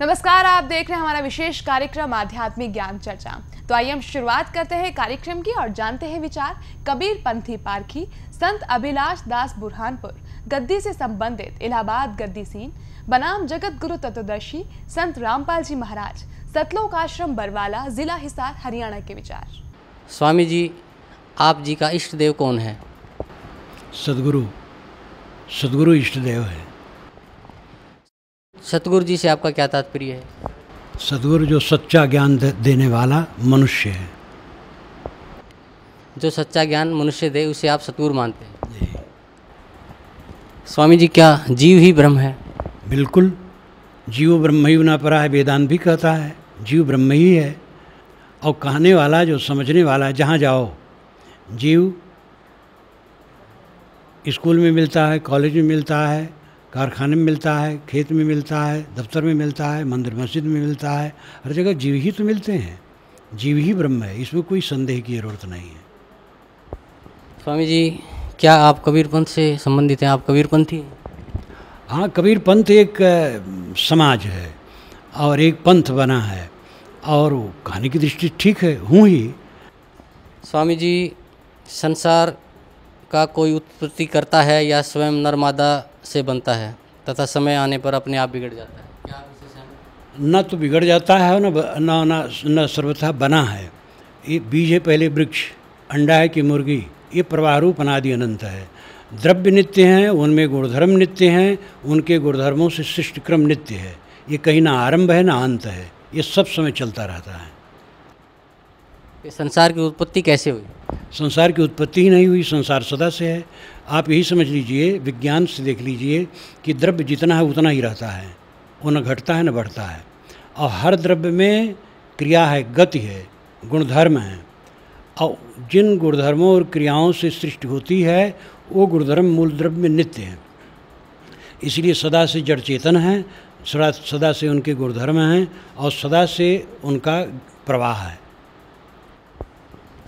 नमस्कार आप देख रहे हैं हमारा विशेष कार्यक्रम आध्यात्मिक ज्ञान चर्चा। तो आइए हम शुरुआत करते हैं कार्यक्रम की और जानते हैं विचार कबीर पंथी पारखी संत अभिलाष दास बुरहानपुर गद्दी से संबंधित इलाहाबाद गद्दी सीन बनाम जगत गुरु तत्वदर्शी संत रामपाल जी महाराज सतलोक आश्रम बरवाला जिला हिसार हरियाणा के विचार। स्वामी जी आप जी का इष्ट देव कौन है? सदगुरु सदगुरु इष्ट देव है। सतगुरु जी से आपका क्या तात्पर्य है? सदगुरु जो सच्चा ज्ञान दे- देने वाला मनुष्य है। जो सच्चा ज्ञान मनुष्य दे उसे आप सतगुरु मानते हैं। स्वामी जी क्या जीव ही ब्रह्म है? बिल्कुल। जीव ब्रह्म ही ना परा है वेदांत भी कहता है जीव ब्रह्म ही है। और कहने वाला जो समझने वाला है जहाँ जाओ जीव स्कूल में मिलता है कॉलेज में मिलता है कारखाने में मिलता है खेत में मिलता है दफ्तर में मिलता है मंदिर मस्जिद में मिलता है हर जगह जीव ही तो मिलते हैं। जीव ही ब्रह्म है इसमें कोई संदेह की ज़रूरत नहीं है। स्वामी जी क्या आप कबीर पंथ से संबंधित हैं? आप कबीर पंथी हैं हाँ? कबीर पंथ एक समाज है और एक पंथ बना है और कहानी की दृष्टि ठीक है हूँ ही। स्वामी जी संसार का कोई उत्पत्ति करता है या स्वयं नर्मादा से बनता है, तथा समय आने पर अपने आप बिगड़ जाता है। क्या न तो बिगड़ जाता है न न न सर्वथा बना है। ये बीज है पहले वृक्ष, अंडा है कि मुर्गी, ये प्रवाह रूप अनादि अनंत है। द्रव्य नित्य हैं, उनमें गुणधर्म नित्य हैं, उनके गुणधर्मों से सृष्टि क्रम नित्य है। ये कहीं ना आरंभ है, ना अंत है। ये सब समय चलता रहता है। ये संसार की उत्पत्ति कैसे हुई? संसार की उत्पत्ति ही नहीं हुई, संसार सदा से है। आप यही समझ लीजिए, विज्ञान से देख लीजिए कि द्रव्य जितना है, उतना ही रहता है। वो न घटता है, न बढ़ता है। और हर द्रव्य में क्रिया है, गति है, गुणधर्म है। और जिन गुणधर्मों और क्रियाओं से सृष्टि होती है, वो गुणधर्म मूल द्रव्य में नित्य है। इसलिए सदा से जड़ चेतन है, सदा सदा से उनके गुणधर्म हैं और सदा से उनका प्रवाह है।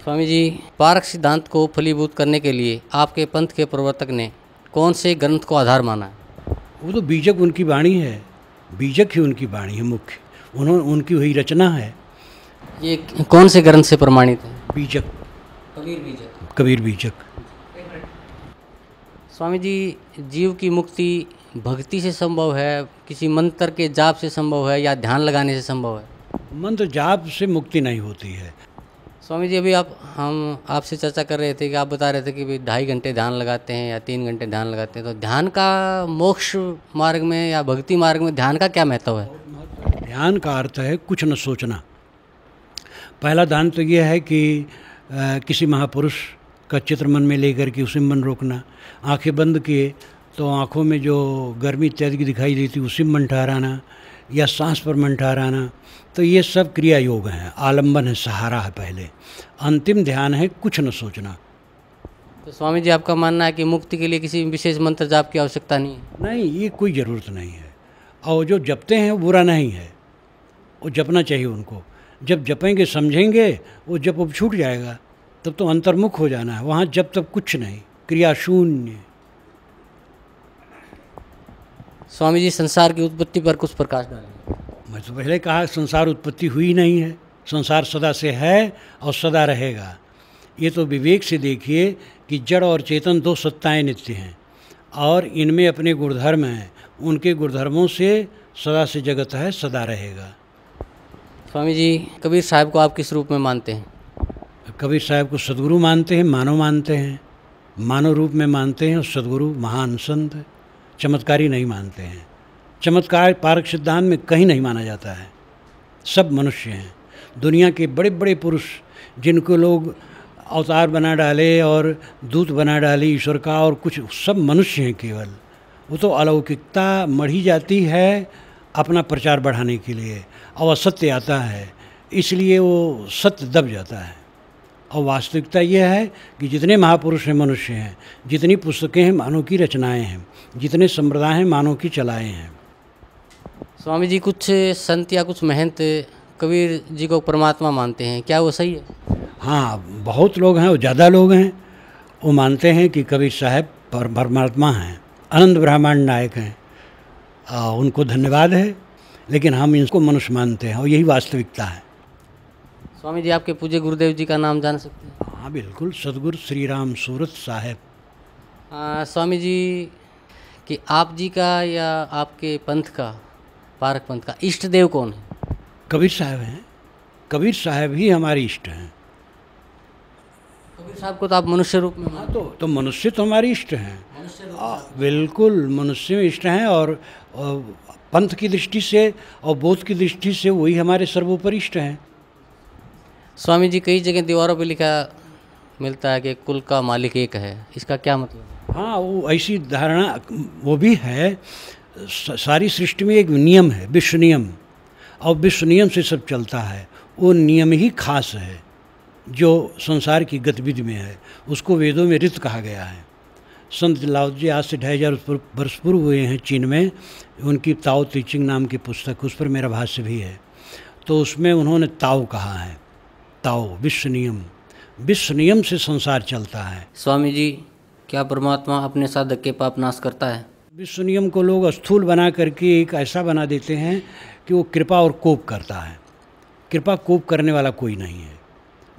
स्वामी जी पारक सिद्धांत को फलीभूत करने के लिए आपके पंथ के प्रवर्तक ने कौन से ग्रंथ को आधार माना? है वो तो बीजक उनकी वाणी है। बीजक ही उनकी वाणी है मुख्य। उन्होंने उनकी वही रचना है। ये कौन से ग्रंथ से प्रमाणित है? बीजक। कबीर बीजक। कबीर बीजक। स्वामी जी जीव की मुक्ति भक्ति से संभव है? किसी मंत्र के जाप से संभव है या ध्यान लगाने से संभव है? मंत्र जाप से मुक्ति नहीं होती है। स्वामी जी अभी आप हम आपसे चर्चा कर रहे थे कि आप बता रहे थे कि भाई ढाई घंटे ध्यान लगाते हैं या तीन घंटे ध्यान लगाते हैं तो ध्यान का मोक्ष मार्ग में या भक्ति मार्ग में ध्यान का क्या महत्व है? ध्यान का अर्थ है कुछ न सोचना। पहला ध्यान तो यह है कि अ, किसी महापुरुष का चित्र मन में लेकर के उसे मन रोकना। आँखें बंद किए तो आँखों में जो गर्मी इत्यादि की दिखाई देती उसी मन ठहराना या सांस पर मन ठहराना। तो ये सब क्रिया योग हैं। आलंबन है सहारा है पहले। अंतिम ध्यान है कुछ न सोचना। तो स्वामी जी आपका मानना है कि मुक्ति के लिए किसी विशेष मंत्र जाप की आवश्यकता नहीं है? नहीं ये कोई ज़रूरत नहीं है। और जो जपते हैं वो बुरा नहीं है। वो जपना चाहिए उनको। जब जपेंगे समझेंगे वो जब अब छूट जाएगा। तब तो अंतर्मुख हो जाना है। वहाँ जब तक कुछ नहीं। क्रिया शून्य। स्वामी जी संसार की उत्पत्ति पर कुछ प्रकाश डालें मैं तो पहले कहा संसार उत्पत्ति हुई नहीं है। संसार सदा से है और सदा रहेगा। ये तो विवेक से देखिए कि जड़ और चेतन दो सत्ताएँ नित्य हैं और इनमें अपने गुणधर्म हैं। उनके गुणधर्मों से सदा से जगत है सदा रहेगा। स्वामी जी कबीर साहब को आप किस रूप में मानते हैं? कबीर साहब को सदगुरु मानते हैं मानव मानते हैं। मानव रूप में मानते हैं और सदगुरु महान संत चमत्कारी नहीं मानते हैं। चमत्कार पारक सिद्धांत में कहीं नहीं माना जाता है। सब मनुष्य हैं। दुनिया के बड़े बड़े पुरुष, जिनको लोग अवतार बना डाले और दूत बना डाले, ईश्वर का और कुछ, सब मनुष्य हैं केवल। वो तो अलौकिकता मढ़ी जाती है अपना प्रचार बढ़ाने के लिए। और असत्य आता है, इसलिए वो सत्य दब जाता है। और वास्तविकता यह है कि जितने महापुरुष हैं, मनुष्य हैं, जितनी पुस्तकें हैं, मानव की रचनाएँ हैं, जितने संप्रदाय हैं, मानव की चलाएँ हैं। स्वामी जी कुछ संत या कुछ महंत कबीर जी को परमात्मा मानते हैं क्या वो सही है? हाँ बहुत लोग हैं और ज़्यादा लोग हैं। वो मानते हैं कि कबीर साहब पर- परमात्मा हैं अनंत ब्रह्मांड नायक हैं आ, उनको धन्यवाद है लेकिन हम इनको मनुष्य मानते हैं और यही वास्तविकता है। स्वामी जी आपके पूज्य गुरुदेव जी का नाम जान सकते हैं? हाँ बिल्कुल सदगुरु श्री राम सूरत साहेब। स्वामी जी कि आप जी का या आपके पंथ का पारक पंथ का इष्ट देव कौन है? कबीर साहब हैं। कबीर साहब ही हमारे इष्ट हैं। कबीर साहब को तो आप मनुष्य रूप में हाँ तो तो मनुष्य तो हमारे इष्ट हैं। बिल्कुल मनुष्य में इष्ट हैं और, और पंथ की दृष्टि से और बोध की दृष्टि से वही हमारे सर्वोपरि इष्ट हैं। स्वामी जी कई जगह दीवारों पे लिखा मिलता है कि कुल का मालिक एक है। इसका क्या मतलब हाँ वो ऐसी धारणा वो भी है सारी सृष्टि में एक नियम है, विश्व नियम। और विश्व नियम से सब चलता है। वो नियम ही खास है, जो संसार की गतिविधि में है। उसको वेदों में ऋत कहा गया है। संत लाओ जी आज से ढाई हज़ार वर्ष पूर्व हुए हैं चीन में। उनकी ताओ टीचिंग नाम की पुस्तक, उस पर मेरा भाष्य भी है। तो उसमें उन्होंने ताओ कहा है। ताओ, विश्व नियम। विश्व नियम से संसार चलता है। स्वामी जी, क्या परमात्मा अपने साधक के पाप नाश करता है? विश्व नियम को लोग स्थूल बना करके एक ऐसा बना देते हैं कि वो कृपा और कोप करता है। कृपा कोप करने वाला कोई नहीं है।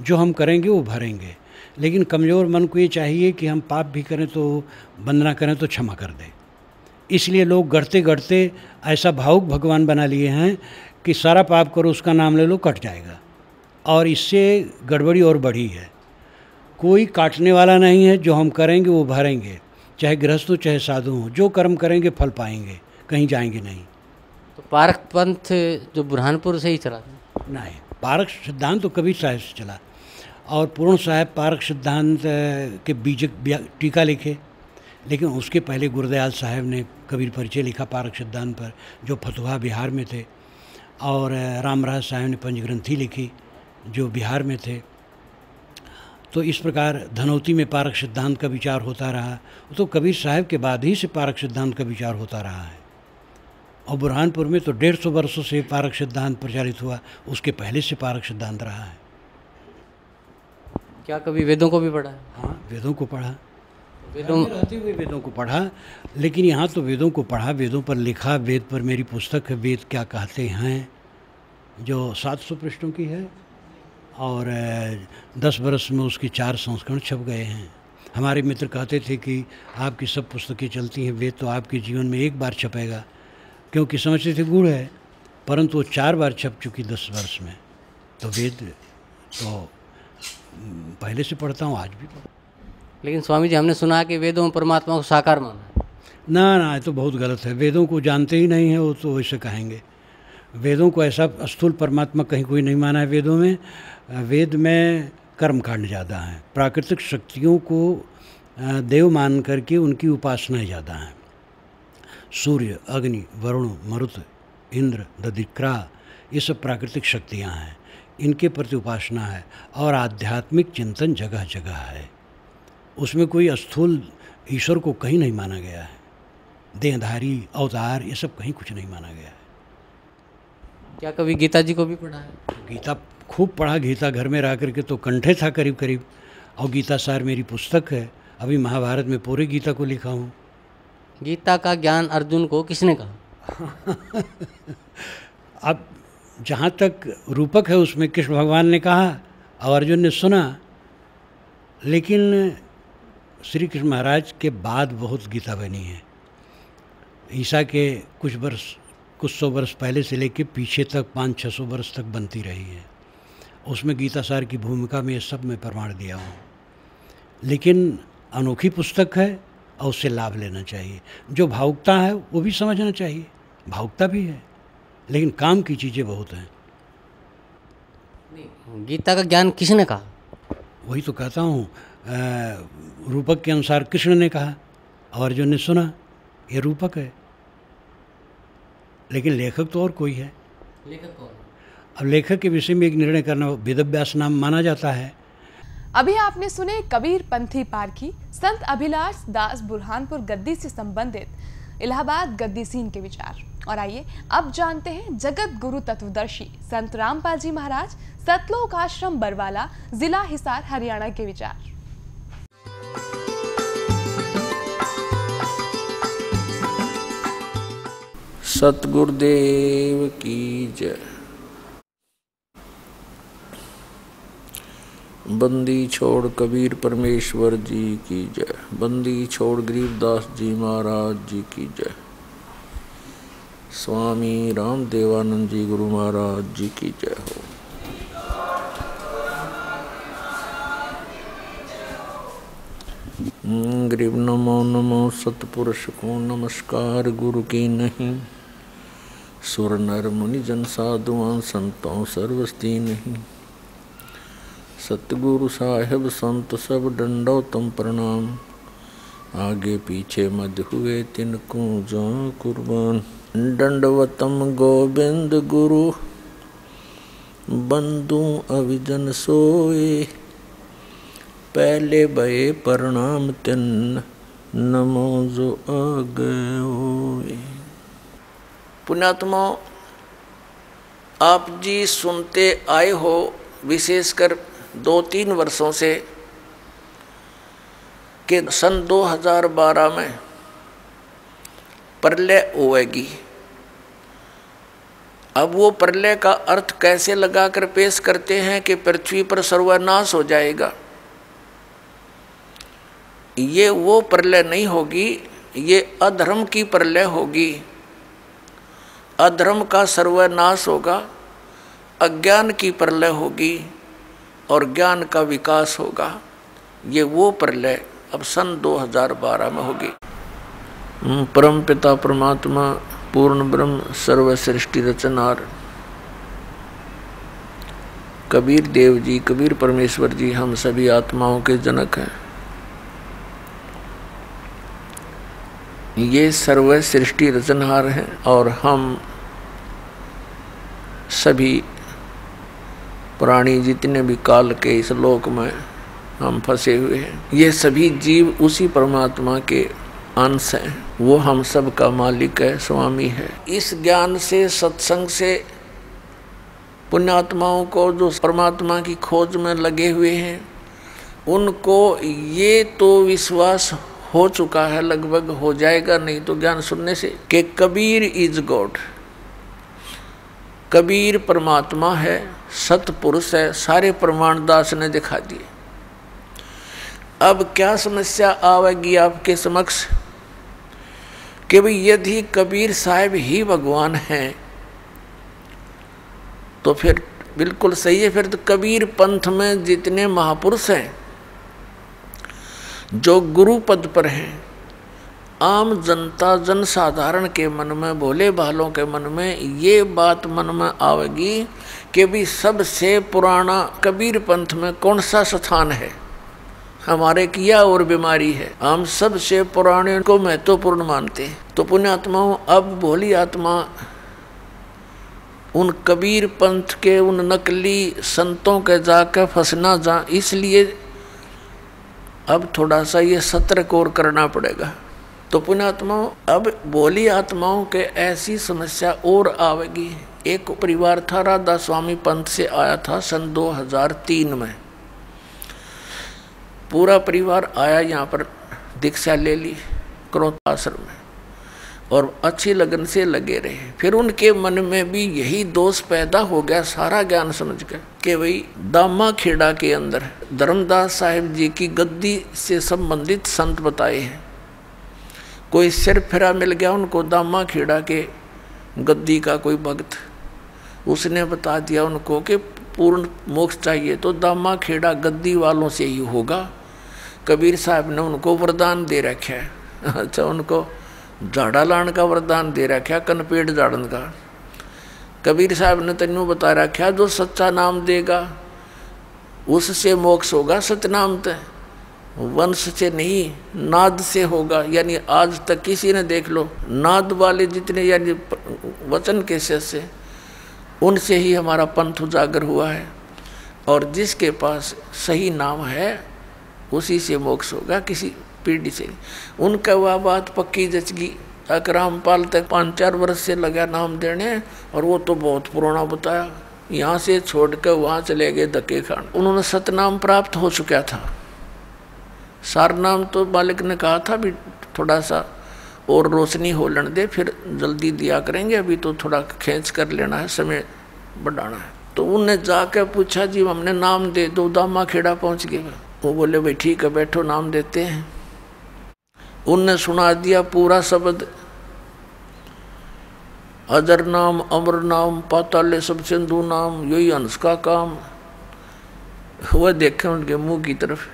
जो हम करेंगे वो भरेंगे। लेकिन कमज़ोर मन को ये चाहिए कि हम पाप भी करें तो वंदना करें तो क्षमा कर दें। इसलिए लोग गढ़ते गढ़ते ऐसा भावुक भगवान बना लिए हैं कि सारा पाप करो, उसका नाम ले लो, कट जाएगा। और इससे गड़बड़ी और बढ़ी है। कोई काटने वाला नहीं है। जो हम करेंगे वो भरेंगे। चाहे गृहस्थ हो चाहे साधु हो जो कर्म करेंगे फल पाएँगे कहीं जाएँगे नहीं। तो पारक पंथ जो बुरहानपुर से ही चला था? नहीं पारक सिद्धांत तो कबीर साहब से चला। और पूर्ण साहब पारक सिद्धांत के बीज टीका लिखे। लेकिन उसके पहले गुरुदयाल साहब ने कबीर परिचय लिखा पारक सिद्धांत पर जो फतुहा बिहार में थे। और रामराज साहब ने पंचग्रंथी लिखी जो बिहार में थे। तो इस प्रकार धनौती में पारक सिद्धांत का विचार होता रहा तो कबीर साहब के बाद ही से पारक सिद्धांत का विचार होता रहा है। और बुरहानपुर में तो डेढ़ सौ वर्षों से पारक सिद्धांत प्रचारित हुआ उसके पहले से पारक सिद्धांत रहा है। क्या कभी वेदों को भी पढ़ा? हाँ वेदों को पढ़ा। वेदों रहते हुए वेदों को पढ़ा लेकिन यहाँ तो वेदों को पढ़ा वेदों पर लिखा वेद पर मेरी पुस्तक है वेद क्या कहते हैं जो सात सौ पृष्ठों की है। और दस बरस में उसकी चार संस्करण छप गए हैं। हमारे मित्र कहते थे कि आपकी सब पुस्तकें चलती हैं वेद तो आपके जीवन में एक बार छपेगा क्योंकि समझते थे गुड़ है परंतु वो चार बार छप चुकी दस वर्ष में। तो वेद तो पहले से पढ़ता हूँ आज भी पढ़ता लेकिन स्वामी जी हमने सुना कि वेदों में परमात्मा को साकार माना है। ना ना ये तो बहुत गलत है। वेदों को जानते ही नहीं है वो तो वैसे कहेंगे। वेदों को ऐसा स्थूल परमात्मा कहीं कोई नहीं माना है वेदों में। वेद में कर्म कांड ज़्यादा हैं। प्राकृतिक शक्तियों को देव मान करके उनकी उपासना ज़्यादा हैं। सूर्य अग्नि वरुण मरुत इंद्र दधिक्रा ये सब प्राकृतिक शक्तियाँ हैं। इनके प्रति उपासना है और आध्यात्मिक चिंतन जगह जगह है। उसमें कोई स्थूल ईश्वर को कहीं नहीं माना गया है। देहधारी अवतार ये सब कहीं कुछ नहीं माना गया है। क्या कभी गीता जी को भी पढ़ा है? गीता खूब पढ़ा गीता घर में रह करके तो कंठे था करीब करीब और गीता सार मेरी पुस्तक है। अभी महाभारत में पूरे गीता को लिखा हूँ। गीता का ज्ञान अर्जुन को किसने कहा? अब जहाँ तक रूपक है उसमें कृष्ण भगवान ने कहा और अर्जुन ने सुना। लेकिन श्री कृष्ण महाराज के बाद बहुत गीता बनी है। ईसा के कुछ वर्ष कुछ सौ वर्ष पहले से लेके पीछे तक पाँच छः सौ वर्ष तक बनती रही है। उसमें गीता सार की भूमिका में ये सब मैं प्रमाण दिया हूँ। लेकिन अनोखी पुस्तक है और उससे लाभ लेना चाहिए। जो भावुकता है वो भी समझना चाहिए। भावुकता भी है लेकिन काम की चीज़ें बहुत हैं। गीता का ज्ञान किसने कहा? वही तो कहता हूँ रूपक के अनुसार कृष्ण ने कहा और जो ने सुना ये रूपक है। लेकिन लेखक तो और कोई है। लेखक कौन? अब लेखक के विषय में एक निर्णय करना वेदव्यास नाम माना जाता है। अभी आपने सुने कबीर पंथी पारखी संत अभिलाष दास बुरहानपुर गद्दी से संबंधित इलाहाबाद गद्दी सीन के विचार। और आइए अब जानते हैं जगत गुरु तत्वदर्शी संत रामपाल जी महाराज सतलोक आश्रम बरवाला जिला हिसार हरियाणा के विचार। सतगुरुदेव की जय। बंदी छोड़ कबीर परमेश्वर जी की जय। बंदी छोड़ गरीबदास जी महाराज जी की जय। स्वामी राम देवानंद जी गुरु महाराज जी की जय हो। गरीब नमो नमो सतपुरुष को नमस्कार, गुरु की नहीं। सुर नर मुनि जन साधुआं, संतों सर्वस्ती नहीं। सतगुरु साहेब संत सब दंडोतम प्रणाम। आगे पीछे मध्य हुए तिनको जो कुर्बान। दंडवतम गोविंद गुरु, बंधु अविजन सोए। पहले भये प्रणाम तिन, नमो जो आ गए पुण्यात्मा, आप जी सुनते आए हो, विशेषकर दो तीन वर्षों से कि सन 2012 में प्रलय होएगी। अब वो प्रलय का अर्थ कैसे लगाकर पेश करते हैं कि पृथ्वी पर सर्वनाश हो जाएगा? ये वो प्रलय नहीं होगी, ये अधर्म की प्रलय होगी। अधर्म का सर्वनाश होगा, अज्ञान की प्रलय होगी। और ज्ञान का विकास होगा। ये वो प्रलय अब सन 2012 में होगी। परम पिता, परमात्मा, पूर्ण ब्रह्म सर्वसृष्टि रचनार। कबीर देव जी, कबीर परमेश्वर जी हम सभी आत्माओं के जनक हैं। ये सर्व सृष्टि रचनहार हैं और हम सभी प्राणी जितने भी काल के इस लोक में हम फंसे हुए हैं, ये सभी जीव उसी परमात्मा के अंश हैं। वो हम सब का मालिक है, स्वामी है। इस ज्ञान से, सत्संग से पुण्यात्माओं को, जो परमात्मा की खोज में लगे हुए हैं, उनको ये तो विश्वास हो चुका है, लगभग हो जाएगा, नहीं तो ज्ञान सुनने से, कि कबीर इज़ गॉड। कबीर परमात्मा है सतपुरुष है, सारे प्रमाण दास ने दिखा दिए। अब क्या समस्या आवेगी आपके समक्ष? कि भाई यदि कबीर साहब ही भगवान हैं तो फिर बिल्कुल सही है। फिर तो कबीर पंथ में जितने महापुरुष हैं, जो गुरु पद पर हैं आम जनता जन साधारण के मन में, भोले भालों के मन में ये बात मन में आवेगी कि भी सबसे पुराना कबीर पंथ में कौन सा स्थान है? हमारे किया और बीमारी है। हम सबसे पुराने को महत्वपूर्ण मानते हैं। तो पुण्यात्माओं अब भोली आत्मा, उन कबीर पंथ के, उन नकली संतों के जाकर फंसना जा, इसलिए अब थोड़ा सा ये सतर्क और करना पड़ेगा। तो पुण्यात्माओं अब बोली आत्माओं के ऐसी समस्या और आवेगी। एक परिवार था राधा स्वामी पंथ से आया था सन 2003 में। पूरा परिवार आया यहाँ पर दीक्षा ले ली क्रोध आश्रम में और अच्छी लगन से लगे रहे। फिर उनके मन में भी यही दोष पैदा हो गया, सारा ज्ञान समझ कर कि भाई दामा खेड़ा के अंदर धर्मदास साहेब जी की गद्दी से संबंधित संत बताए हैं। कोई सिर फिरा मिल गया उनको, दामा खेड़ा के, गद्दी का कोई भक्त। उसने बता दिया उनको कि पूर्ण मोक्ष चाहिए तो दामा खेड़ा गद्दी वालों से ही होगा। कबीर साहब ने उनको वरदान दे रखा है। अच्छा उनको झाड़ा लाने का वरदान दे रखा कनपेट झाड़न का। कबीर साहब ने तेनों बता रखा जो सच्चा नाम देगा, उससे मोक्ष होगा, सतनाम तय वंश से नहीं, नाद से होगा। यानी आज तक किसी ने देख लो, नाद वाले जितने यानी वचन के से, उनसे ही हमारा पंथ उजागर हुआ है। और जिसके पास सही नाम है, उसी से मोक्ष होगा, किसी पीढ़ी से उनका वह बात पक्की जचगी अकरामपाल तक पाँच चार वर्ष से लगा नाम देने, और वो तो बहुत पुराना बताया। यहाँ से छोड़ कर वहाँ चले गए धक्के खान। उन्होंने सतनाम प्राप्त हो चुका था। सार नाम तो मालिक ने कहा था भी थोड़ा सा और रोशनी हो लेने दे, फिर जल्दी दिया करेंगे, अभी तो थोड़ा खींच कर लेना है, समय बढ़ाना है। तो उनने जाकर पूछा, जी, हमने नाम दे दो, दामा खेड़ा पहुँच गए वो बोले, भाई ठीक है, बैठो, नाम देते हैं। उनने सुना दिया पूरा शब्द, अजर नाम, अमर नाम पाताल्य सब सिंधु नाम, यही हंस का काम वह देखे उनके मुँह की तरफ़।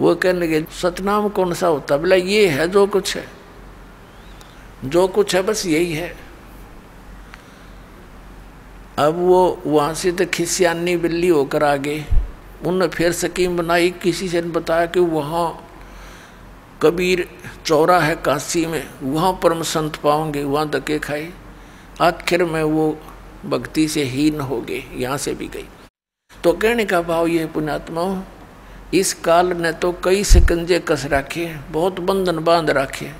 वो कहने लगे, सतनाम कौन सा होता बोला ये है, जो कुछ है। जो कुछ है, बस यही है। अब वो वहाँ से तो खिसियानी बिल्ली होकर आ गए उनने फिर स्कीम बनाई, किसी से बताया कि वहाँ कबीर चौरा है काशी में। वहाँ परम संत पाओगे, वहाँ धक्के खाए। आखिर में वो भक्ति से हीन हो गए, यहाँ से भी गई। तो कहने का भाव ये पुण्यात्मा इस काल ने तो कई सिकंजे कस रखे बहुत बंधन बाँध रखे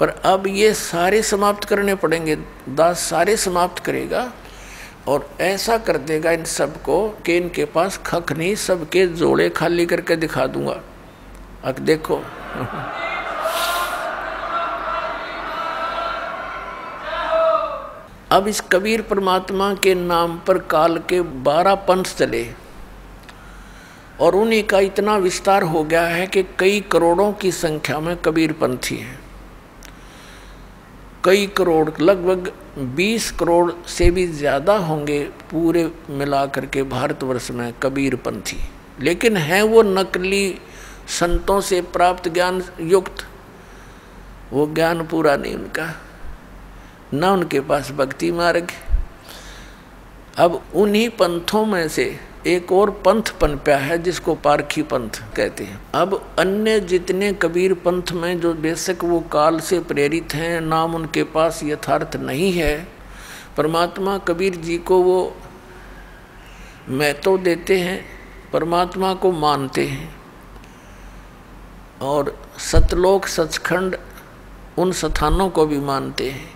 पर अब ये सारे समाप्त करने पड़ेंगे, दास सारे समाप्त करेगा और ऐसा कर देगा इन सबको कि इनके पास खख नहीं, सबके जोड़े खाली करके दिखा दूँगा। अब देखो। अब इस कबीर परमात्मा के नाम पर काल के बारह पंथ चले। और उन्हीं का इतना विस्तार हो गया है कि कई करोड़ों की संख्या में कबीर पंथी हैं। कई करोड़, लगभग 20 करोड़ से भी ज़्यादा होंगे पूरे मिला करके भारतवर्ष में कबीर पंथी। लेकिन हैं वो नकली संतों से प्राप्त ज्ञान युक्त। वो ज्ञान पूरा नहीं उनका। न उनके पास भक्ति मार्ग। अब उन्हीं पंथों में से एक और पंथ पनप्या है, जिसको पारखी पंथ कहते हैं। अब अन्य जितने कबीर पंथ में जो बेशक वो काल से प्रेरित हैं, नाम उनके पास यथार्थ नहीं है, परमात्मा कबीर जी को वो महत्व देते हैं, परमात्मा को मानते हैं। और सतलोक, सचखंड उन स्थानों को भी मानते हैं।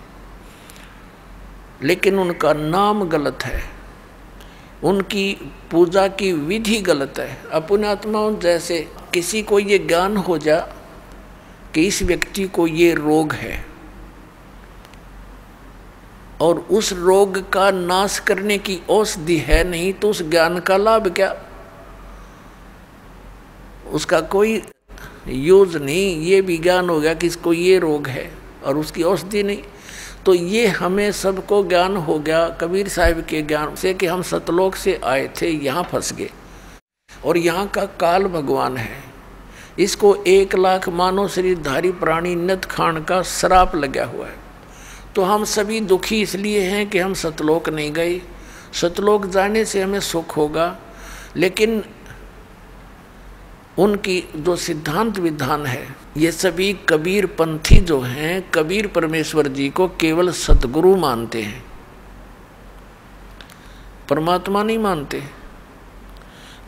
लेकिन उनका नाम गलत है। उनकी पूजा की विधि गलत है। अपने आत्माओं जैसे किसी को ये ज्ञान हो जा कि इस व्यक्ति को ये रोग है और उस रोग का नाश करने की औषधि है नहीं तो उस ज्ञान का लाभ क्या? उसका कोई यूज़ नहीं। ये भी ज्ञान हो गया कि इसको ये रोग है और उसकी औषधि नहीं। तो ये हमें सबको ज्ञान हो गया, कबीर साहिब के ज्ञान से कि हम सतलोक से आए थे, यहाँ फंस गए। और यहाँ का काल भगवान है। इसको एक लाख मानव शरीरधारी प्राणी नत खान का श्राप लगा हुआ है। तो हम सभी दुखी इसलिए हैं कि हम सतलोक नहीं गए। सतलोक जाने से हमें सुख होगा, लेकिन उनकी जो सिद्धांत विधान है, ये सभी कबीर पंथी जो हैं, कबीर परमेश्वर जी को केवल सदगुरु मानते हैं। परमात्मा नहीं मानते।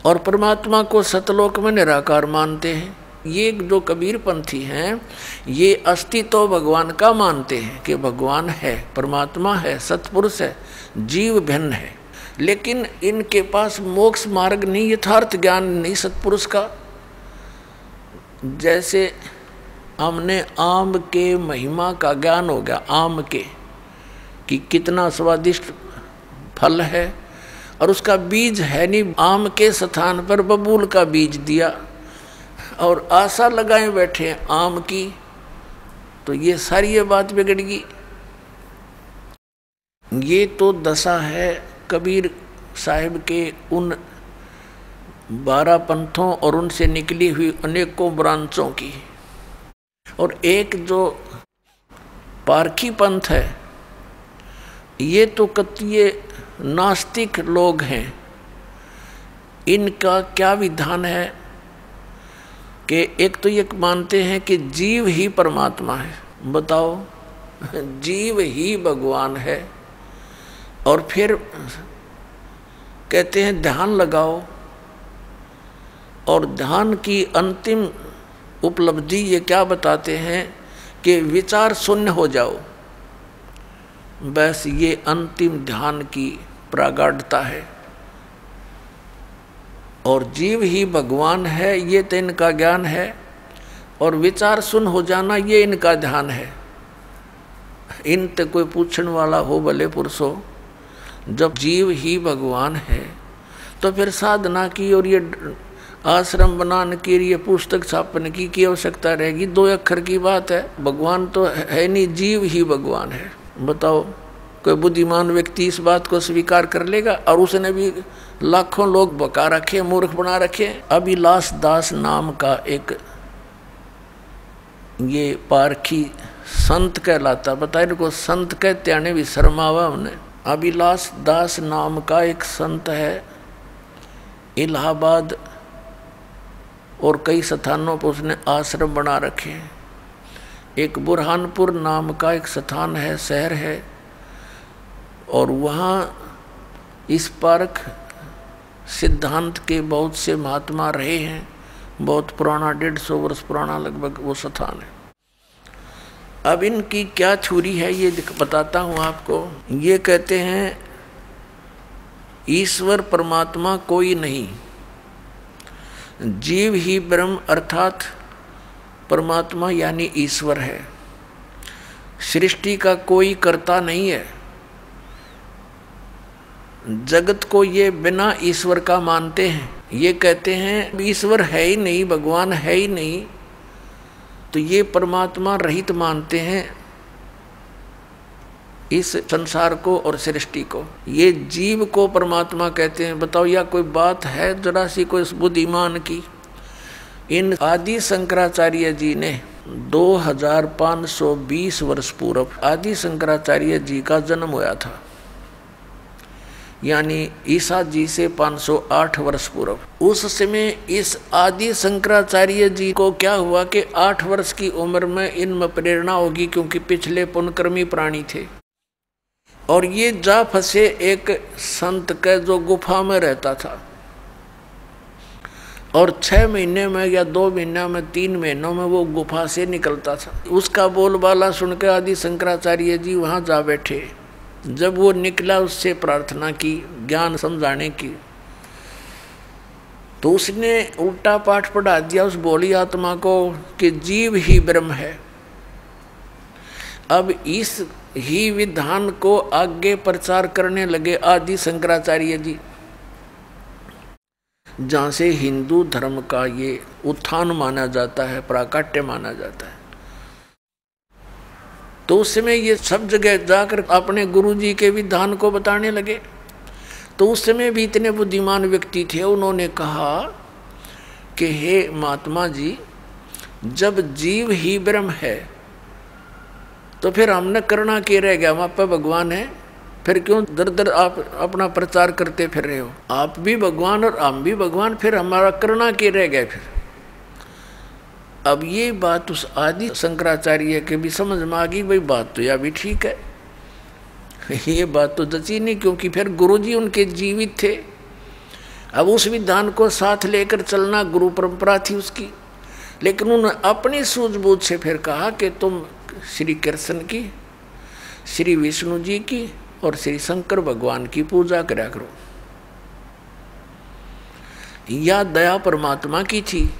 और परमात्मा को सतलोक में निराकार मानते हैं। ये जो कबीर पंथी हैं, ये अस्तित्व तो भगवान का मानते हैं कि भगवान है, परमात्मा है, सतपुरुष है, जीव भिन्न है। लेकिन इनके पास मोक्ष मार्ग नहीं, यथार्थ ज्ञान नहीं, सतपुरुष का। जैसे हमने आम के महिमा का ज्ञान हो गया, आम के, कि कितना स्वादिष्ट फल है, और उसका बीज है नहीं, आम के स्थान पर बबूल का बीज दिया, और आशा लगाए बैठे आम की तो ये सारी ये बात बिगड़गी ये तो दशा है कबीर साहिब के उन बारह पंथों और उनसे निकली हुई अनेकों ब्रांचों की। और एक जो पारखी पंथ है, ये तो कतिये नास्तिक लोग हैं। इनका क्या विधान है कि एक तो ये मानते हैं कि जीव ही परमात्मा है। बताओ, जीव ही भगवान है। और फिर कहते हैं, ध्यान लगाओ और ध्यान की अंतिम उपलब्धि ये क्या बताते हैं कि विचार शून्य हो जाओ। बस ये अंतिम ध्यान की प्रागाढ़ता है। और जीव ही भगवान है, ये तो इनका ज्ञान है। और विचार सुन हो जाना ये इनका ध्यान है। इन तक कोई पूछने वाला हो भले पुरुषो, जब जीव ही भगवान है तो फिर साधना की और ये आश्रम बनाने के लिए पुस्तक छापने की की आवश्यकता रहेगी। दो अक्षर की बात है। भगवान तो है नहीं, जीव ही भगवान है। बताओ, कोई बुद्धिमान व्यक्ति इस बात को स्वीकार कर लेगा? और उसने भी लाखों लोग बका रखे, मूर्ख बना रखे। अभिलाष दास नाम का एक ये पारखी संत कहलाता। बता इनको, संत कहते आने भी शर्मावा उन्हें। अभिलाष दास नाम का एक संत है, इलाहाबाद और कई स्थानों पर उसने आश्रम बना रखे हैं। एक बुरहानपुर नाम का एक स्थान है, शहर है, और वहाँ इस पार्क सिद्धांत के बहुत से महात्मा रहे हैं। बहुत पुराना, डेढ़ सौ वर्ष पुराना लगभग वो स्थान है। अब इनकी क्या छुरी है ये बताता हूँ आपको। ये कहते हैं, ईश्वर परमात्मा कोई नहीं। जीव ही ब्रह्म अर्थात परमात्मा यानी ईश्वर है। सृष्टि का कोई कर्ता नहीं है। जगत को ये बिना ईश्वर का मानते हैं। ये कहते हैं, ईश्वर है ही नहीं, भगवान है ही नहीं। तो ये परमात्मा रहित मानते हैं। इस संसार को और सृष्टि को। ये जीव को परमात्मा कहते हैं। बताओ, या कोई बात है जरा सी कोई बुद्धिमान की? इन आदि शंकराचार्य जी ने 2520 वर्ष पूर्व आदि शंकराचार्य जी का जन्म हुआ था। यानी ईसा जी से 508 वर्ष पूर्व। उस समय इस आदि शंकराचार्य जी को क्या हुआ कि आठ वर्ष की उम्र में इनमें प्रेरणा होगी क्योंकि पिछले पुनक्रमी प्राणी थे। और ये जा फंसे एक संत के जो गुफा में रहता था। और छह महीने में या दो महीने में, तीन महीनों में वो गुफा से निकलता था। उसका बोलबाला सुनकर आदि शंकराचार्य जी वहाँ जा बैठे। जब वो निकला, उससे प्रार्थना की, ज्ञान समझाने की। तो उसने उल्टा पाठ पढ़ा दिया उस बोली आत्मा को कि जीव ही ब्रह्म है। अब इस ही विधान को आगे प्रचार करने लगे आदि शंकराचार्य जी। जहाँ से हिंदू धर्म का ये उत्थान माना जाता है, प्राकट्य माना जाता है। तो उस समय ये सब जगह जाकर अपने गुरु जी के विधान को बताने लगे। तो उस समय भी इतने बुद्धिमान व्यक्ति थे, उन्होंने कहा कि, हे महात्मा जी, जब जीव ही ब्रह्म है तो फिर हमने करना के रह गया हम आप भगवान है। फिर क्यों दर दर आप अपना प्रचार करते फिर रहे हो? आप भी भगवान और हम भी भगवान, फिर हमारा करना के रह गए फिर। अब ये बात उस आदि शंकराचार्य के भी समझ में आ गई भाई बात तो यह भी ठीक है। ये बात तो जची नहीं, क्योंकि फिर गुरुजी उनके जीवित थे। अब उस विधान को साथ लेकर चलना गुरु परंपरा थी उसकी। लेकिन उन्होंने अपनी सूझबूझ से फिर कहा कि तुम श्री कृष्ण की, श्री विष्णु जी की और श्री शंकर भगवान की पूजा करा करो। या दया परमात्मा की थी,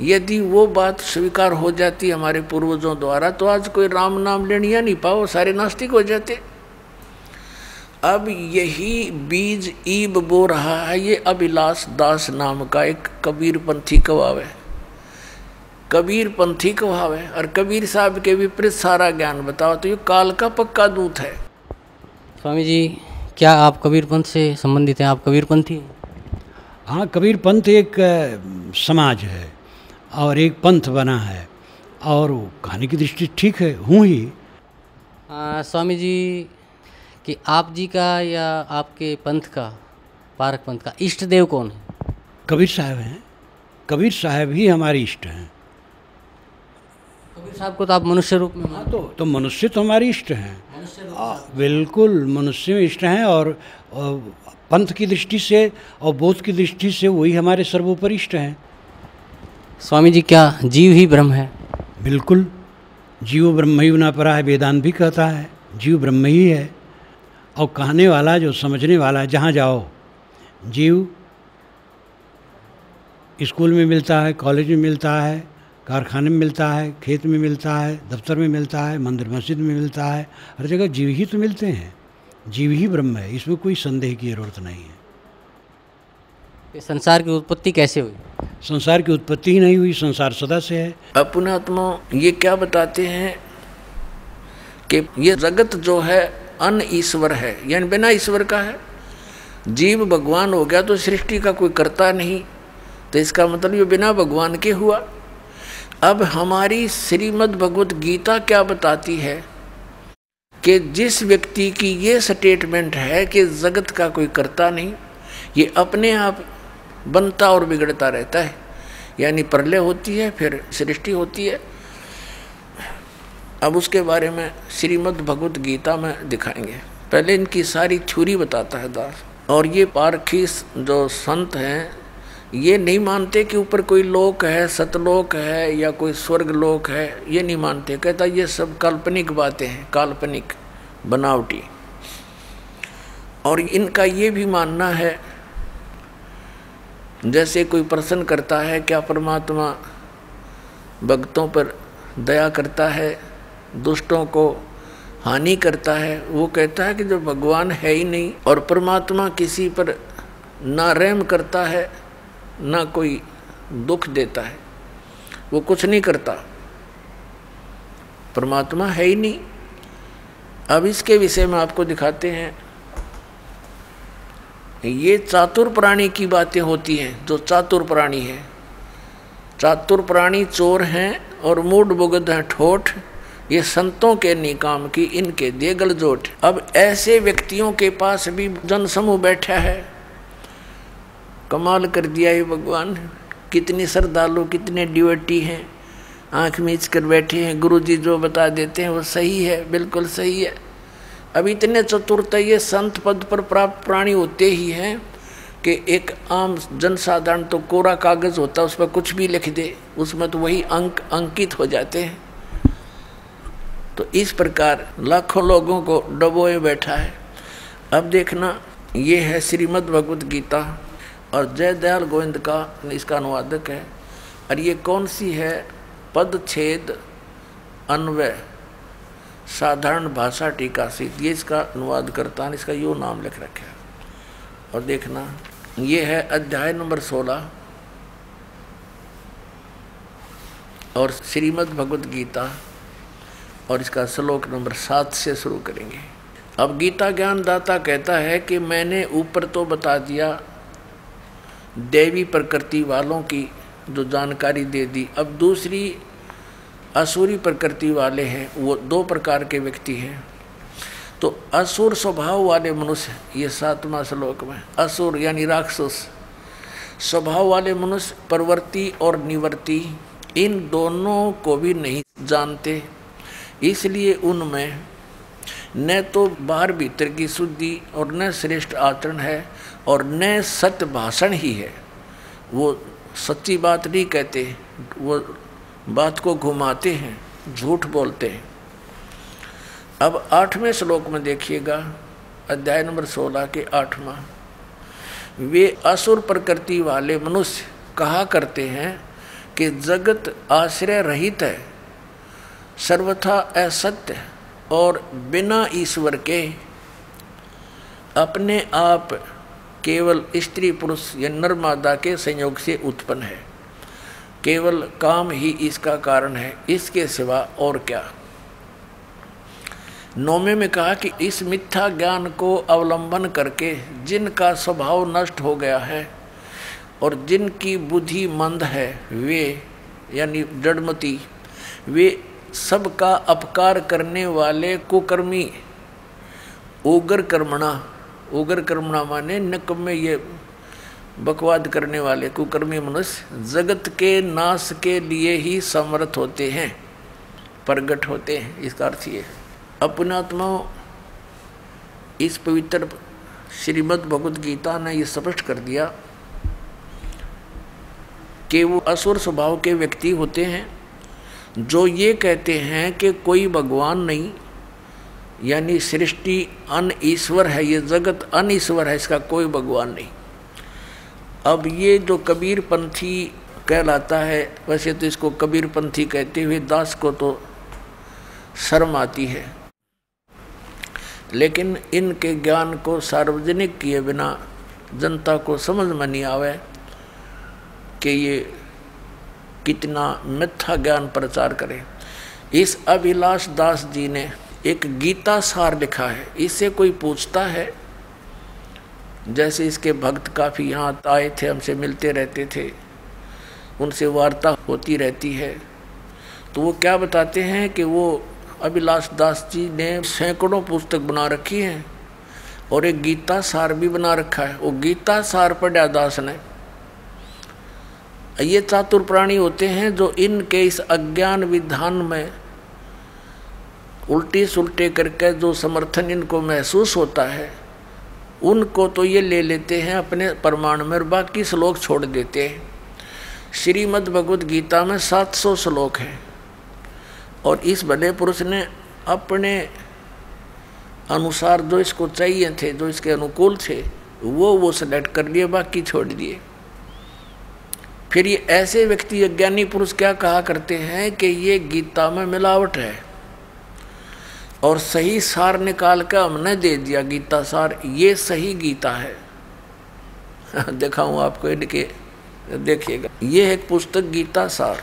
यदि वो बात स्वीकार हो जाती हमारे पूर्वजों द्वारा तो आज कोई राम नाम लेनिया नहीं पाओ, सारे नास्तिक हो जाते। अब यही बीज ईब बो रहा है, ये अभिलाष दास नाम का एक कबीर पंथी कवाव है। कबीर पंथी भाव है और कबीर साहब के विपरीत सारा ज्ञान बताओ तो ये काल का पक्का दूत है। स्वामी जी क्या आप कबीर पंथ से संबंधित हैं? आप कबीर पंथी हाँ? कबीर पंथ एक समाज है और एक पंथ बना है और कहानी की दृष्टि ठीक है हूँ ही। आ, स्वामी जी कि आप जी का या आपके पंथ का पारक पंथ का इष्ट देव कौन है? कबीर साहब हैं कबीर साहब ही हमारे इष्ट हैं। कबीर साहब को तो आप मनुष्य रूप में हाँ तो तो मनुष्य तो हमारे इष्ट हैं। बिल्कुल मनुष्य में इष्ट हैं और, और पंथ की दृष्टि से और बोध की दृष्टि से वही हमारे सर्वोपरि इष्ट हैं। स्वामी जी क्या जीव ही ब्रह्म है? बिल्कुल जीव ब्रह्म ही बना पड़ा है वेदांत भी कहता है जीव ब्रह्म ही है। और कहने वाला जो समझने वाला है जहाँ जाओ जीव स्कूल में मिलता है कॉलेज में मिलता है कारखाने में मिलता है खेत में मिलता है दफ्तर में मिलता है मंदिर मस्जिद में मिलता है हर जगह जीव ही तो मिलते हैं। जीव ही ब्रह्म है इसमें कोई संदेह की ज़रूरत नहीं है। संसार की उत्पत्ति कैसे हुई? संसार की उत्पत्ति ही नहीं हुई संसार सदा से है। अपने आत्मा ये क्या बताते हैं कि ये जगत जो है अन ईश्वर है यानी बिना ईश्वर का है। जीव भगवान हो गया तो सृष्टि का कोई करता नहीं तो इसका मतलब ये बिना भगवान के हुआ। अब हमारी श्रीमद् भगवत गीता क्या बताती है? कि जिस व्यक्ति की ये स्टेटमेंट है कि जगत का कोई करता नहीं, ये अपने आप बनता और बिगड़ता रहता है। यानी प्रलय होती है, फिर सृष्टि होती है। अब उसके बारे में श्रीमद् भगवत गीता में दिखाएँगे। पहले इनकी सारी थ्योरी बताता है दास। और ये पारखी जो संत हैं ये नहीं मानते कि ऊपर कोई लोक है, सतलोक है या कोई स्वर्ग लोक है, ये नहीं मानते। कहता, ये सब काल्पनिक बातें हैं, काल्पनिक बनावटी। और इनका ये भी मानना है, जैसे कोई प्रश्न करता है, क्या परमात्मा भक्तों पर दया करता है, दुष्टों को हानि करता है, वो कहता है कि जो भगवान है ही नहीं और परमात्मा किसी पर ना रहम करता है ना कोई दुख देता है, वो कुछ नहीं करता। परमात्मा है ही नहीं। अब इसके विषय में आपको दिखाते हैं, ये चातुर प्राणी की बातें होती हैं, जो चातुर प्राणी है। चातुर प्राणी चोर हैं और मूड बुगद हैं, ठोठ, ये संतों के निकाम की इनके देगल जोट अब ऐसे व्यक्तियों के पास भी जनसमूह बैठा है। कमाल कर दिया है भगवान। कितनी श्रद्धालु, कितने ड्यूटी हैं। आँख मीच कर बैठे हैं। गुरु जी जो बता देते हैं, वो सही है, बिल्कुल सही है। अब इतने चतुर्थ ये संत पद पर प्राप्त प्राणी होते ही हैं कि एक आम जनसाधारण तो कोरा कागज़ होता है उस पर कुछ भी लिख दे, उसमें तो वही अंक अंकित हो जाते हैं। तो इस प्रकार लाखों लोगों को डबोए बैठा है। अब देखना, ये है श्रीमद् भगवत गीता और जय दयाल गोविंद का इसका अनुवादक है। और ये कौन सी है? पद छेद अन्वय, साधारण भाषा टीका से। ये इसका अनुवाद करता है इसका यो नाम लिख रखे और देखना, ये है अध्याय नंबर सोलह। और श्रीमद् भगवत गीता, और इसका श्लोक नंबर सात से शुरू करेंगे। अब गीता ज्ञान दाता कहता है कि मैंने ऊपर तो बता दिया देवी प्रकृति वालों की जो जानकारी दे दी। अब दूसरी असुरी प्रकृति वाले हैं, वो दो प्रकार के व्यक्ति हैं। तो असुर स्वभाव वाले मनुष्य, ये सातवा श्लोक में, असुर यानी राक्षस, स्वभाव वाले मनुष्य, प्रवृत्ति और निवृत्ति, इन दोनों को भी नहीं जानते। इसलिए उनमें न तो बाहर भीतर की शुद्धि और न श्रेष्ठ आचरण है और न सत्य भाषण ही है। वो सच्ची बात नहीं कहते, वो बात को घुमाते हैं, झूठ बोलते हैं। अब आठवें श्लोक में देखिएगा, अध्याय नंबर सोलह के आठवां। वे असुर प्रकृति वाले मनुष्य कहा करते हैं कि जगत आश्रय रहित है, सर्वथा असत्य और बिना ईश्वर के अपने आप केवल स्त्री पुरुष या नर मादा के संयोग से उत्पन्न है। केवल काम ही इसका कारण है। इसके सिवा और क्या? नौमे में कहा कि इस मिथ्या ज्ञान को अवलंबन करके जिनका स्वभाव नष्ट हो गया है और जिनकी बुद्धि मंद है, वे, यानी जड़मती, वे सबका अपकार करने वाले कुकर्मी उग्र कर्मणा उग्र कर्मणा माने नकम में ये बकवाद करने वाले कुकर्मी मनुष्य जगत के नाश के लिए ही समर्थ होते हैं, प्रगट होते हैं। इसका अर्थ ये अपनात्मा इस पवित्र श्रीमद् भगवद गीता ने ये स्पष्ट कर दिया कि वो असुर स्वभाव के व्यक्ति होते हैं, जो ये कहते हैं कि कोई भगवान नहीं यानी सृष्टि अन ईश्वर है, ये जगत अन ईश्वर है, इसका कोई भगवान नहीं। अब ये जो कबीर पंथी कहलाता है, वैसे तो इसको कबीर पंथी कहते हुए दास को तो शर्म आती है। लेकिन इनके ज्ञान को सार्वजनिक किए बिना जनता को समझ में नहीं आवे कि ये कितना मिथ्या ज्ञान प्रचार करे। इस अभिलाष दास जी ने एक गीता सार लिखा है। इससे कोई पूछता है? जैसे इसके भक्त काफ़ी यहाँ आए थे, हमसे मिलते रहते थे। उनसे वार्ता होती रहती है। तो वो क्या बताते हैं कि वो अभिलाष दास जी ने सैकड़ों पुस्तक बना रखी है और एक गीता सार भी बना रखा है। वो गीता सार पढ़ा दास ने। ये चातुर प्राणी होते हैं जो इनके इस अज्ञान विधान में उल्टी सुलटे करके जो समर्थन इनको महसूस होता है, उनको तो ये ले लेते हैं अपने प्रमाण में और बाकी श्लोक छोड़ देते हैं। श्रीमद् भगवद गीता में 700 श्लोक हैं और इस भले पुरुष ने अपने अनुसार जो इसको चाहिए थे, जो इसके अनुकूल थे, वो वो सेलेक्ट कर लिए, बाकी छोड़ दिए। फिर ये ऐसे व्यक्ति अज्ञानी पुरुष क्या कहा करते हैं कि ये गीता में मिलावट है? और सही सार निकाल कर हमने दे दिया गीता सार। ये सही गीता है। दिखाऊँ आपको इनके, देखिएगा। ये है पुस्तक गीता सार।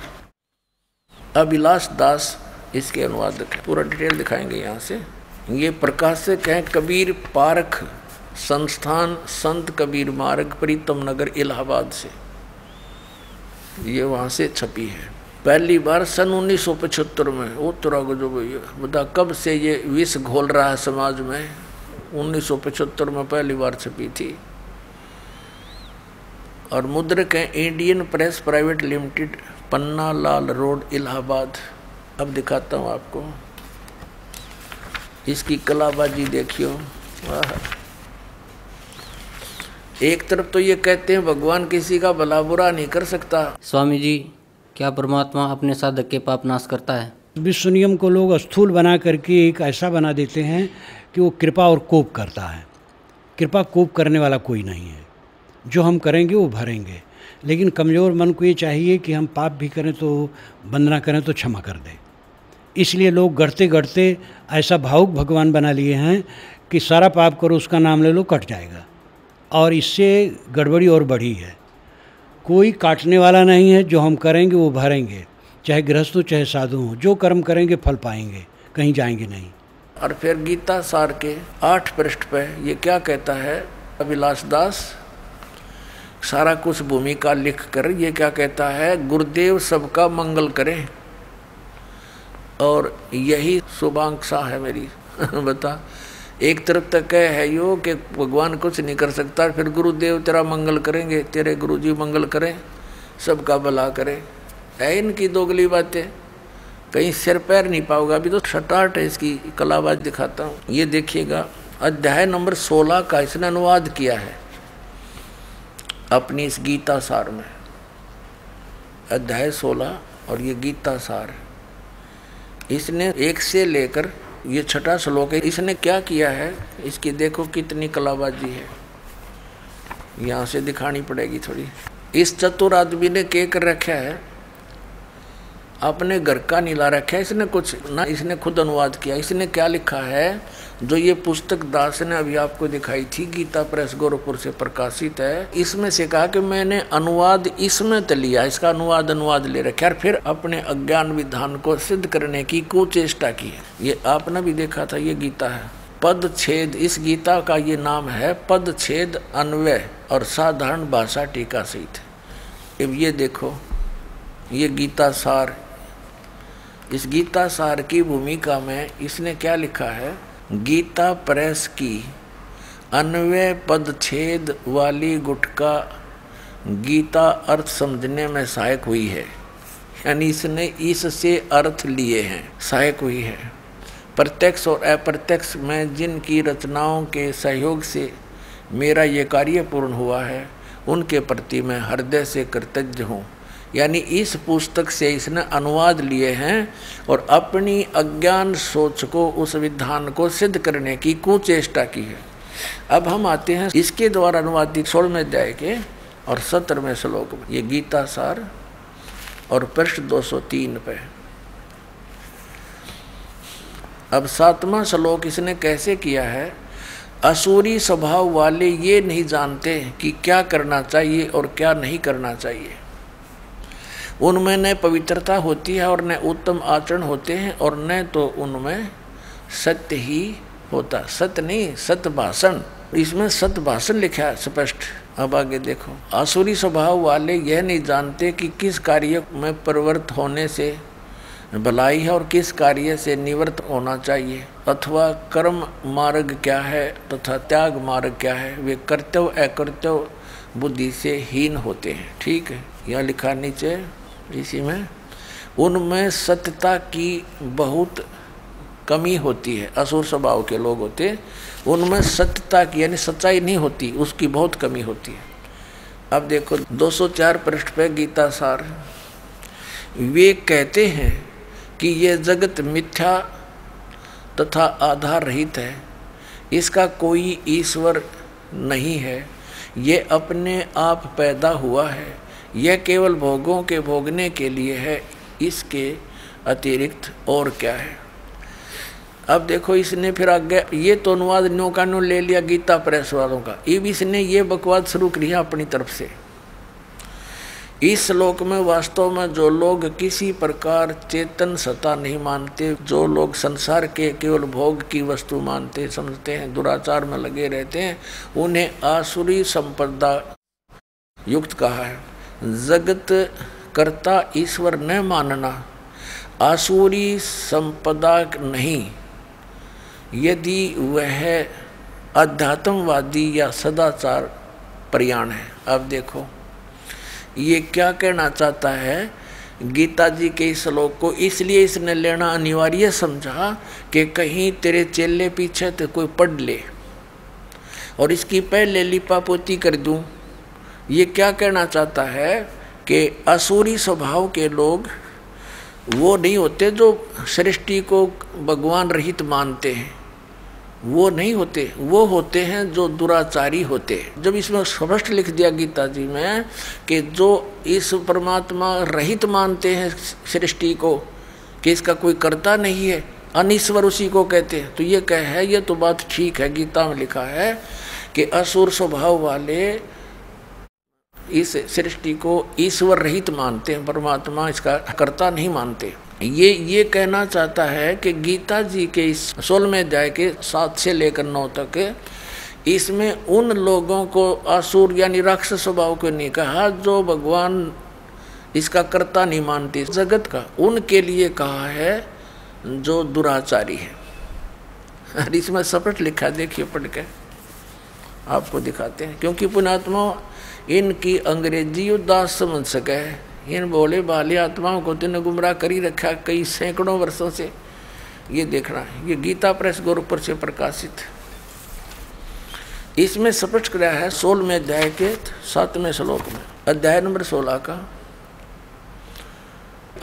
अभिलाष दास इसके अनुवाद पूरा डिटेल दिखाएँगे यहाँ से। ये प्रकाशक हैं कबीर पार्क संस्थान, संत कबीर मार्ग, प्रीतम नगर, इलाहाबाद से। ये वहाँ से छपी है। पहली बार सन 1975 में, वो तुरा जो भैया बता, कब से ये विष घोल रहा है समाज में? 1975 में पहली बार छपी थी। और मुद्रक है Indian press private limited Panna Lal road, Allahabad. अब दिखाता हूँ आपको। इसकी कलाबाजी देखियो। एक तरफ़ तो ये कहते हैं, भगवान किसी का भला बुरा नहीं कर सकता। स्वामी जी क्या परमात्मा अपने साधक के पाप नाश करता है? विश्व नियम को लोग स्थूल बना करके एक ऐसा बना देते हैं कि वो कृपा और कोप करता है। कृपा कोप करने वाला कोई नहीं है। जो हम करेंगे, वो भरेंगे। लेकिन कमज़ोर मन को ये चाहिए कि हम पाप भी करें तो वंदना करें तो क्षमा कर दें। इसलिए लोग गढ़ते गढ़ते ऐसा भावुक भगवान बना लिए हैं कि सारा पाप करो, उसका नाम ले लो, कट जाएगा। और इससे गड़बड़ी और बढ़ी है। कोई काटने वाला नहीं है, जो हम करेंगे वो भरेंगे, चाहे गृहस्थ हो, चाहे साधु हो, जो कर्म करेंगे, फल पाएँगे, कहीं जाएँगे नहीं। और फिर गीता सार के आठ पृष्ठ पे ये क्या कहता है, अभिलाष दास? सारा कुछ भूमिका लिख कर ये क्या कहता है, गुरुदेव सबका मंगल करें। और यही शुभांक्षा है मेरी, बता। एक तरफ़ तक कह, है यो कि भगवान कुछ नहीं कर सकता, फिर गुरुदेव तेरा मंगल करेंगे, तेरे गुरु जी मंगल करें सबका भला करें। है इनकी दोगली बातें। कहीं सिर पैर नहीं पाओगा। अभी तो छटाट है इसकी कलाबाज दिखाता हूँ। ये देखिएगा, अध्याय नंबर सोलह का इसने अनुवाद किया है अपनी इस गीता सार में। अध्याय सोलह और ये गीता सार इसने एक से लेकर ये छठा श्लोक है। इसने क्या किया है? इसकी देखो कितनी कलाबाजी है। यहाँ से दिखानी पड़ेगी थोड़ी। इस चतुर आदमी ने के कर रखा है। अपने घर का नीला रखा है। इसने कुछ ना, इसने खुद अनुवाद किया। इसने क्या लिखा है? जो ये पुस्तक दास ने अभी आपको दिखाई थी, गीता प्रेस गोरखपुर से प्रकाशित है, इसमें से कहा कि मैंने अनुवाद इसमें तो लिया, इसका अनुवाद अनुवाद ले रखा और फिर अपने अज्ञान विधान को सिद्ध करने की कुचेष्टा की है। ये आपने भी देखा था, ये गीता है। पद छेद, इस गीता का ये नाम है, पद छेद अन्वय और साधारण भाषा टीका सहित। अब ये देखो, ये गीता सार, इस गीता सार की भूमिका में इसने क्या लिखा है? गीता प्रेस की अन्वय पद छेद वाली गुटका गीता अर्थ समझने में सहायक हुई है। यानी इसने इससे अर्थ लिए हैं, सहायक हुई है। प्रत्यक्ष और अप्रत्यक्ष में जिनकी रचनाओं के सहयोग से मेरा ये कार्य पूर्ण हुआ है, उनके प्रति मैं हृदय से कृतज्ञ हूँ। यानी इस पुस्तक से इसने अनुवाद लिए हैं और अपनी अज्ञान सोच को, उस विधान को सिद्ध करने की कुचेष्टा की है। अब हम आते हैं इसके द्वारा अनुवादित सोलहवें अध्याय के और सत्रहवें श्लोक में। ये गीता सार और पृष्ठ 203 पे अब सातवां श्लोक इसने कैसे किया है? असूरी स्वभाव वाले ये नहीं जानते कि क्या करना चाहिए और क्या नहीं करना चाहिए। उनमें न पवित्रता होती है और न उत्तम आचरण होते हैं और न तो उनमें सत्य ही होता। सत्य नहीं सत्य भाषण इसमें सत्य भाषण लिखा है, स्पष्ट। अब आगे देखो। आसुरी स्वभाव वाले यह नहीं जानते कि किस कार्य में प्रवृत्त होने से भलाई है और किस कार्य से निवृत्त होना चाहिए। अथवा कर्म मार्ग क्या है तथा त्याग मार्ग क्या है? वे कर्तव्य अकर्तव्य बुद्धि से हीन होते हैं। ठीक है, यह लिखा नीचे। इसी में, उनमें सत्यता की बहुत कमी होती है। असुर स्वभाव के लोग होते उनमें सत्यता की, यानी सच्चाई नहीं होती, उसकी बहुत कमी होती है। अब देखो 204 पृष्ठ पे गीता सार, वे कहते हैं कि ये जगत मिथ्या तथा आधार रहित है। इसका कोई ईश्वर नहीं है। ये अपने आप पैदा हुआ है। यह केवल भोगों के भोगने के लिए है, इसके अतिरिक्त और क्या है? अब देखो, इसने फिर आगे, ये तो अनुवाद नो का नो ले लिया गीता प्रेस वालों का। अब इसने ये बकवाद शुरू किया अपनी तरफ़ से। इस श्लोक में वास्तव में जो लोग किसी प्रकार चेतन सत्ता नहीं मानते, जो लोग संसार के केवल भोग की वस्तु मानते, समझते हैं, दुराचार में लगे रहते हैं, उन्हें आसुरी संपदा युक्त कहा है। जगत कर्ता ईश्वर न मानना, आसुरी संपदा नहीं। यदि वह अध्यात्मवादी या सदाचार प्रयाण है। अब देखो, ये क्या कहना चाहता है? गीता जी के इस श्लोक को इसलिए इसने लेना अनिवार्य समझा कि कहीं तेरे चेले पीछे तो कोई पढ़ ले, और इसकी पहले लिपापोती कर दूँ। ये क्या कहना चाहता है कि असुरी स्वभाव के लोग वो नहीं होते जो सृष्टि को भगवान रहित मानते हैं। वो नहीं होते। वो होते हैं जो दुराचारी होते जब इसमें स्पष्ट लिख दिया गीता जी में कि जो इस परमात्मा रहित मानते हैं सृष्टि को, कि इसका कोई कर्ता नहीं है, अनिश्वर उसी को कहते हैं। तो ये कह है, ये तो बात ठीक है, गीता में लिखा है कि असुर स्वभाव वाले इस सृष्टि को ईश्वर रहित मानते हैं, परमात्मा इसका कर्ता नहीं मानते। ये ये कहना चाहता है कि गीता जी के इस सोलहवें अध्याय के सात से लेकर नौ तक इसमें उन लोगों को असुर यानी राक्षस स्वभाव को नहीं कहा जो भगवान इसका कर्ता नहीं मानते। जगत का, उनके लिए कहा है जो दुराचारी है। और इसमें सपट लिखा देखिए पढ़ के आपको दिखाते हैं, क्योंकि पुणात्मा इनकी अंग्रेज़ी उदास समझ सके। इन बोले, बाले आत्माओं को तुमने गुमराह कर रखा कई सैकड़ों वर्षों से। ये देखना है ये गीता प्रेस गोरखपुर से प्रकाशित। इसमें स्पष्ट कराया है, सोलहवें अध्याय के सातवें श्लोक में, अध्याय नंबर सोलह का।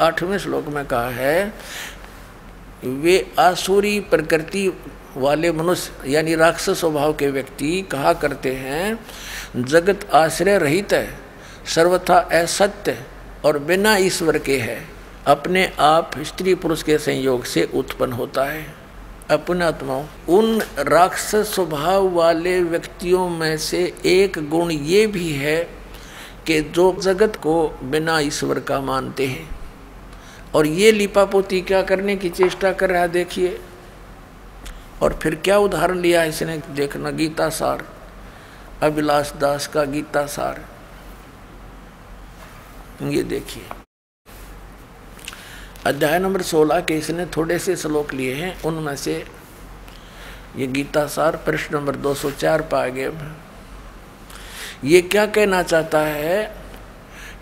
आठवें श्लोक में कहा है, वे आसुरी प्रकृति वाले मनुष्य, यानी राक्षस स्वभाव के व्यक्ति कहा करते हैं जगत आश्रय रहित है, सर्वथा असत्य और बिना ईश्वर के है। अपने आप स्त्री पुरुष के संयोग से उत्पन्न होता है। अपने आत्माओं, उन राक्षस स्वभाव वाले व्यक्तियों में से एक गुण ये भी है कि जो जगत को बिना ईश्वर का मानते हैं। और ये लिपापोती क्या करने की चेष्टा कर रहा है, देखिए। और फिर क्या उदाहरण लिया इसने? देखना गीता सार अभिलाष दास का गीता सार। ये देखिए। अध्याय नंबर सोलह के इसने थोड़े से श्लोक लिए हैं, उनमें से ये गीता सार प्रश्न नंबर 204 पा गए ये क्या कहना चाहता है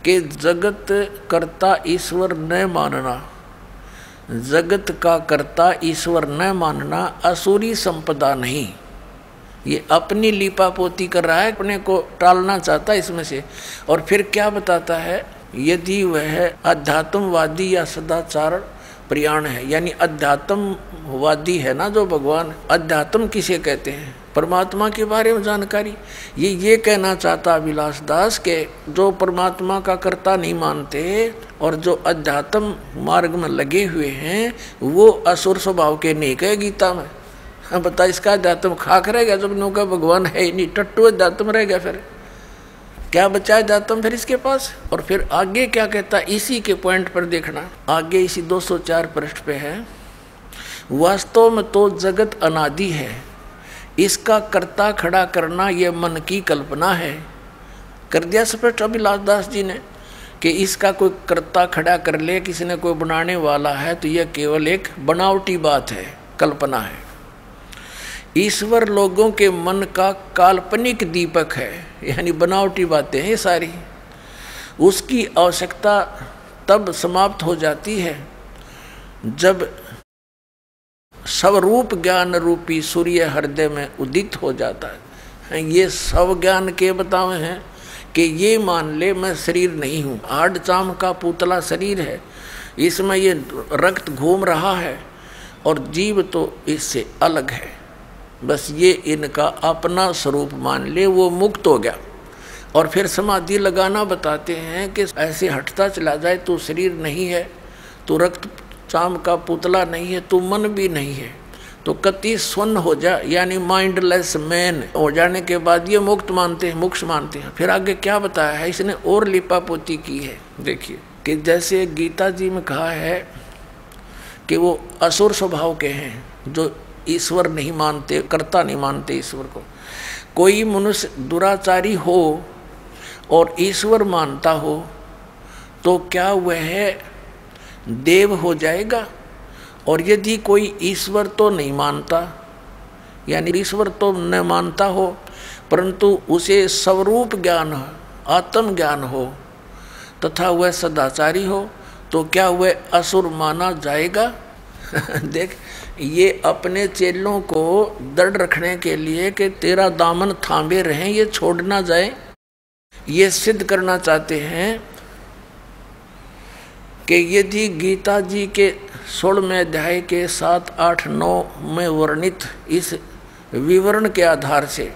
कि जगत कर्ता ईश्वर न मानना, जगत का कर्ता ईश्वर न मानना असुरी संपदा नहीं। ये अपनी लिपापोती कर रहा है, अपने को टालना चाहता है इसमें से। और फिर क्या बताता है, यदि वह अध्यात्मवादी या सदाचार प्रयाण है, यानी अध्यात्मवादी है ना जो भगवान, अध्यात्म किसे कहते हैं? परमात्मा के बारे में जानकारी। ये ये कहना चाहता अभिलाष दास के, जो परमात्मा का कर्ता नहीं मानते और जो अध्यात्म मार्ग में लगे हुए हैं, वो असुर स्वभाव के नहीं, कहे गीता में। हाँ बता, इसका अध्यात्म खाक रह गया जब नो नौका भगवान है ही नहीं, टट्टू अध्यात्म रह गया फिर। क्या बचा अध्यात्म फिर इसके पास? और फिर आगे क्या कहता, इसी के पॉइंट पर देखना। आगे इसी 204 पृष्ठ पे है, वास्तव में तो जगत अनादि है, इसका कर्ता खड़ा करना यह मन की कल्पना है। कर दिया स्पष्ट अभिलाष दास जी ने, कि इसका कोई कर्ता खड़ा कर ले, किसी ने कोई बनाने वाला है तो यह केवल एक बनावटी बात है, कल्पना है। ईश्वर लोगों के मन का काल्पनिक दीपक है। यानी बनावटी बातें हैं सारी। उसकी आवश्यकता तब समाप्त हो जाती है जब स्वरूप ज्ञान रूपी सूर्य हृदय में उदित हो जाता है। ये सब ज्ञान के बतावे हैं कि ये मान ले, मैं शरीर नहीं हूँ। आड चाम का पुतला शरीर है। इसमें ये रक्त घूम रहा है और जीव तो इससे अलग है। बस ये इनका अपना स्वरूप मान ले, वो मुक्त हो गया। और फिर समाधि लगाना बताते हैं कि ऐसे हटता चला जाए तो शरीर नहीं है तो रक्त चाम का पुतला नहीं है तो मन भी नहीं है। तो कति स्वर्ण हो जा, यानी माइंडलेस मैन हो जाने के बाद ये मुक्त मानते हैं, मोक्ष मानते हैं। फिर आगे क्या बताया है? इसने और लिपा पोती की है। देखिए, कि जैसे गीता जी में कहा है कि वो असुर स्वभाव के हैं, जो ईश्वर नहीं मानते, कर्ता नहीं मानते ईश्वर को। कोई मनुष्य दुराचारी हो और ईश्वर मानता हो तो क्या वह देव हो जाएगा? और यदि कोई ईश्वर तो नहीं मानता, यानी ईश्वर तो न मानता हो, परंतु उसे स्वरूप ज्ञान, आत्म ज्ञान हो, तथा वह सदाचारी हो तो क्या वह असुर माना जाएगा? देख, ये अपने चेलों को दृढ़ रखने के लिए कि तेरा दामन थामे रहें, ये छोड़ ना जाए। ये सिद्ध करना चाहते हैं कि यदि गीता जी के सोलहवें अध्याय के सात, आठ, नौ में वर्णित इस विवरण के आधार से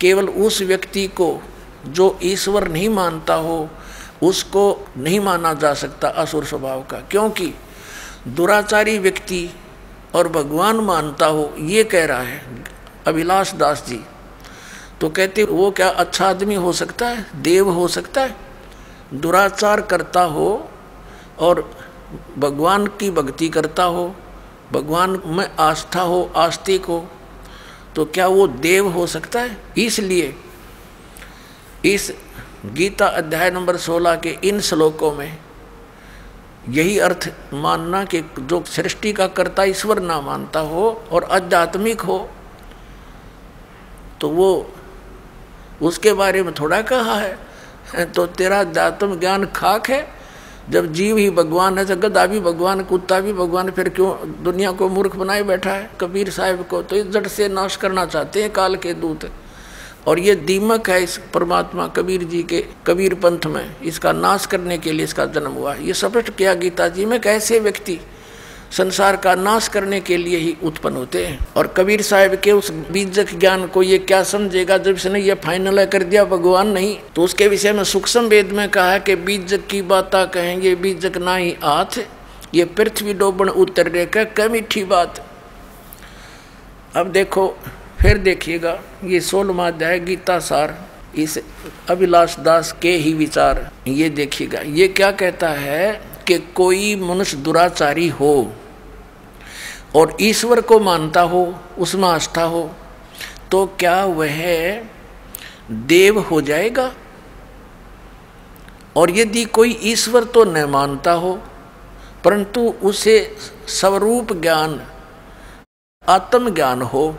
केवल उस व्यक्ति को जो ईश्वर नहीं मानता हो, उसको नहीं माना जा सकता असुर स्वभाव का। क्योंकि दुराचारी व्यक्ति और भगवान मानता हो, ये कह रहा है अभिलाष दास जी। तो कहते, वो क्या अच्छा आदमी हो सकता है? देव हो सकता है? दुराचार करता हो और भगवान की भक्ति करता हो, भगवान में आस्था हो, आस्तिक हो तो क्या वो देव हो सकता है? इसलिए इस गीता अध्याय नंबर 16 के इन श्लोकों में यही अर्थ मानना कि जो सृष्टि का कर्ता ईश्वर ना मानता हो और आध्यात्मिक हो तो वो उसके बारे में थोड़ा कहा है। तो तेरा अध्यात्म ज्ञान खाक है। जब जीव ही भगवान है तो भी भगवान, कुत्ता भी भगवान, फिर क्यों दुनिया को मूर्ख बनाए बैठा है? कबीर साहब को तो इस से नाश करना चाहते हैं, काल के दूत। और ये दीमक है इस परमात्मा कबीर जी के कबीर पंथ में। इसका नाश करने के लिए इसका जन्म हुआ। ये स्पष्ट किया गीता जी में कैसे व्यक्ति संसार का नाश करने के लिए ही उत्पन्न होते हैं। और कबीर साहब के उस बीजक ज्ञान को ये क्या समझेगा जब इसने ये फाइनल कर दिया, भगवान नहीं। तो उसके विषय में सूक्ष्म वेद में कहा है कि बीजक की बात कहेंगे, बीजक ना ही हाथ ये पृथ्वी डोबण उतर का क मीठी बात। अब देखो फिर देखिएगा, ये सोलवा अध्याय गीता सार, इस अभिलाष दास के ही विचार, ये देखिएगा। ये क्या कहता है कि कोई मनुष्य दुराचारी हो और ईश्वर को मानता हो, उसमें आस्था हो तो क्या वह देव हो जाएगा? और यदि कोई ईश्वर तो न मानता हो, परंतु उसे स्वरूप ज्ञान आत्म ज्ञान हो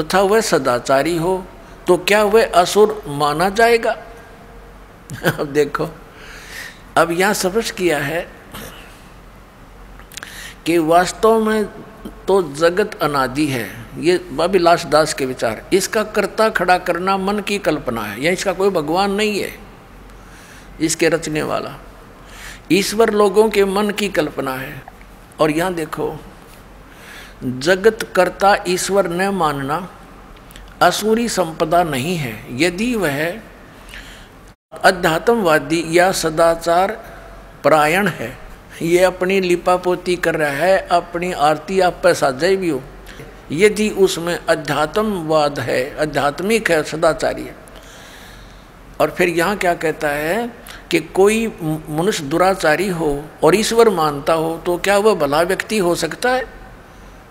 तथा वह सदाचारी हो तो क्या वह असुर माना जाएगा? अब देखो, अब यहाँ समझ किया है कि वास्तव में तो जगत अनादि है। ये अभिलाष दास के विचार। इसका कर्ता खड़ा करना मन की कल्पना है। या इसका कोई भगवान नहीं है, इसके रचने वाला। ईश्वर लोगों के मन की कल्पना है। और यहाँ देखो जगत कर्ता ईश्वर न मानना असुरी संपदा नहीं है। यदि वह अध्यात्मवादी या सदाचार परायण है, ये अपनी लिपापोती कर रहा है, अपनी आरती आप पर साझा भी हो। यदि उसमें अध्यात्मवाद है आध्यात्मिक है, सदाचारी है। और फिर यहाँ क्या कहता है कि कोई मनुष्य दुराचारी हो और ईश्वर मानता हो तो क्या वह भला व्यक्ति हो सकता है?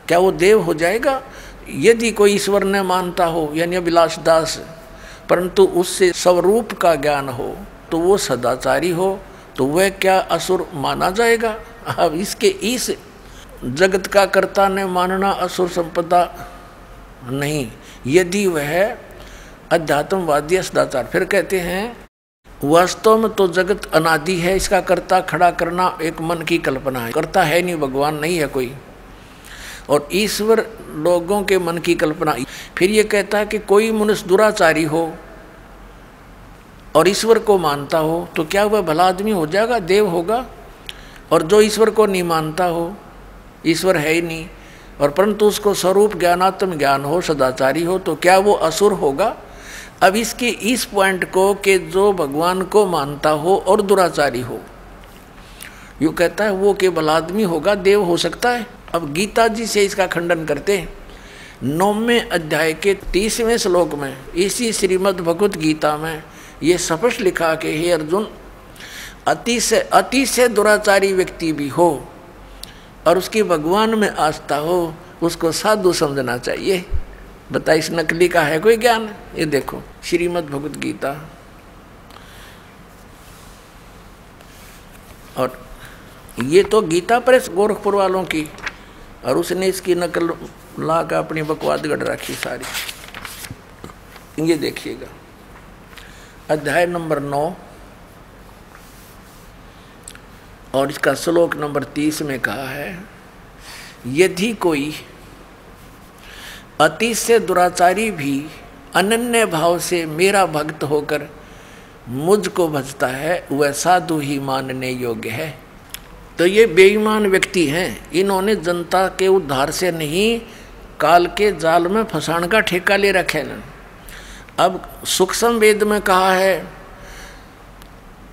क्या वो देव हो जाएगा? यदि कोई ईश्वर न मानता हो, यानी अभिलाष दास परंतु उससे स्वरूप का ज्ञान हो तो वो सदाचारी हो तो वह क्या असुर माना जाएगा? अब इसके इस जगत का कर्ता ने मानना असुर संपदा नहीं। यदि वह अध्यात्मवादी सदाचार, फिर कहते हैं, वास्तव में तो जगत अनादि है, इसका कर्ता खड़ा करना एक मन की कल्पना है। कर्ता है नहीं, भगवान नहीं है कोई। और ईश्वर लोगों के मन की कल्पना। फिर ये कहता है कि कोई मनुष्य दुराचारी हो और ईश्वर को मानता हो तो क्या वह भला आदमी हो जाएगा? देव होगा। और जो ईश्वर को नहीं मानता हो, ईश्वर है ही नहीं। और परंतु उसको स्वरूप ज्ञानात्म ज्ञान हो, सदाचारी हो तो क्या वो असुर होगा? अब इसके इस पॉइंट को कि जो भगवान को मानता हो और दुराचारी हो, यू कहता है, वो केवल आदमी होगा, देव हो सकता है। अब गीता जी से इसका खंडन करते हैं। नौवें अध्याय के तीसवें श्लोक में, इसी श्रीमद् भगवत गीता में ये स्पष्ट लिखा कि हे अर्जुन अति से अति से दुराचारी व्यक्ति भी हो और उसकी भगवान में आस्था हो, उसको साधु समझना चाहिए। बता इस नकली का है कोई ज्ञान? ये देखो श्रीमद् भगवत गीता और ये तो गीता प्रेस गोरखपुर वालों की और उसने इसकी नकल ला कर अपनी बकवाद गढ़ रखी सारी। ये देखिएगा। अध्याय नंबर नौ और इसका श्लोक नंबर तीस में कहा है, यदि कोई अति से दुराचारी भी अनन्य भाव से मेरा भक्त होकर मुझको भजता है, वह साधु ही मानने योग्य है। तो ये बेईमान व्यक्ति हैं। इन्होंने जनता के उद्धार से नहीं, काल के जाल में फंसाण का ठेका ले रखे न अब सूक्ष्म वेद में कहा है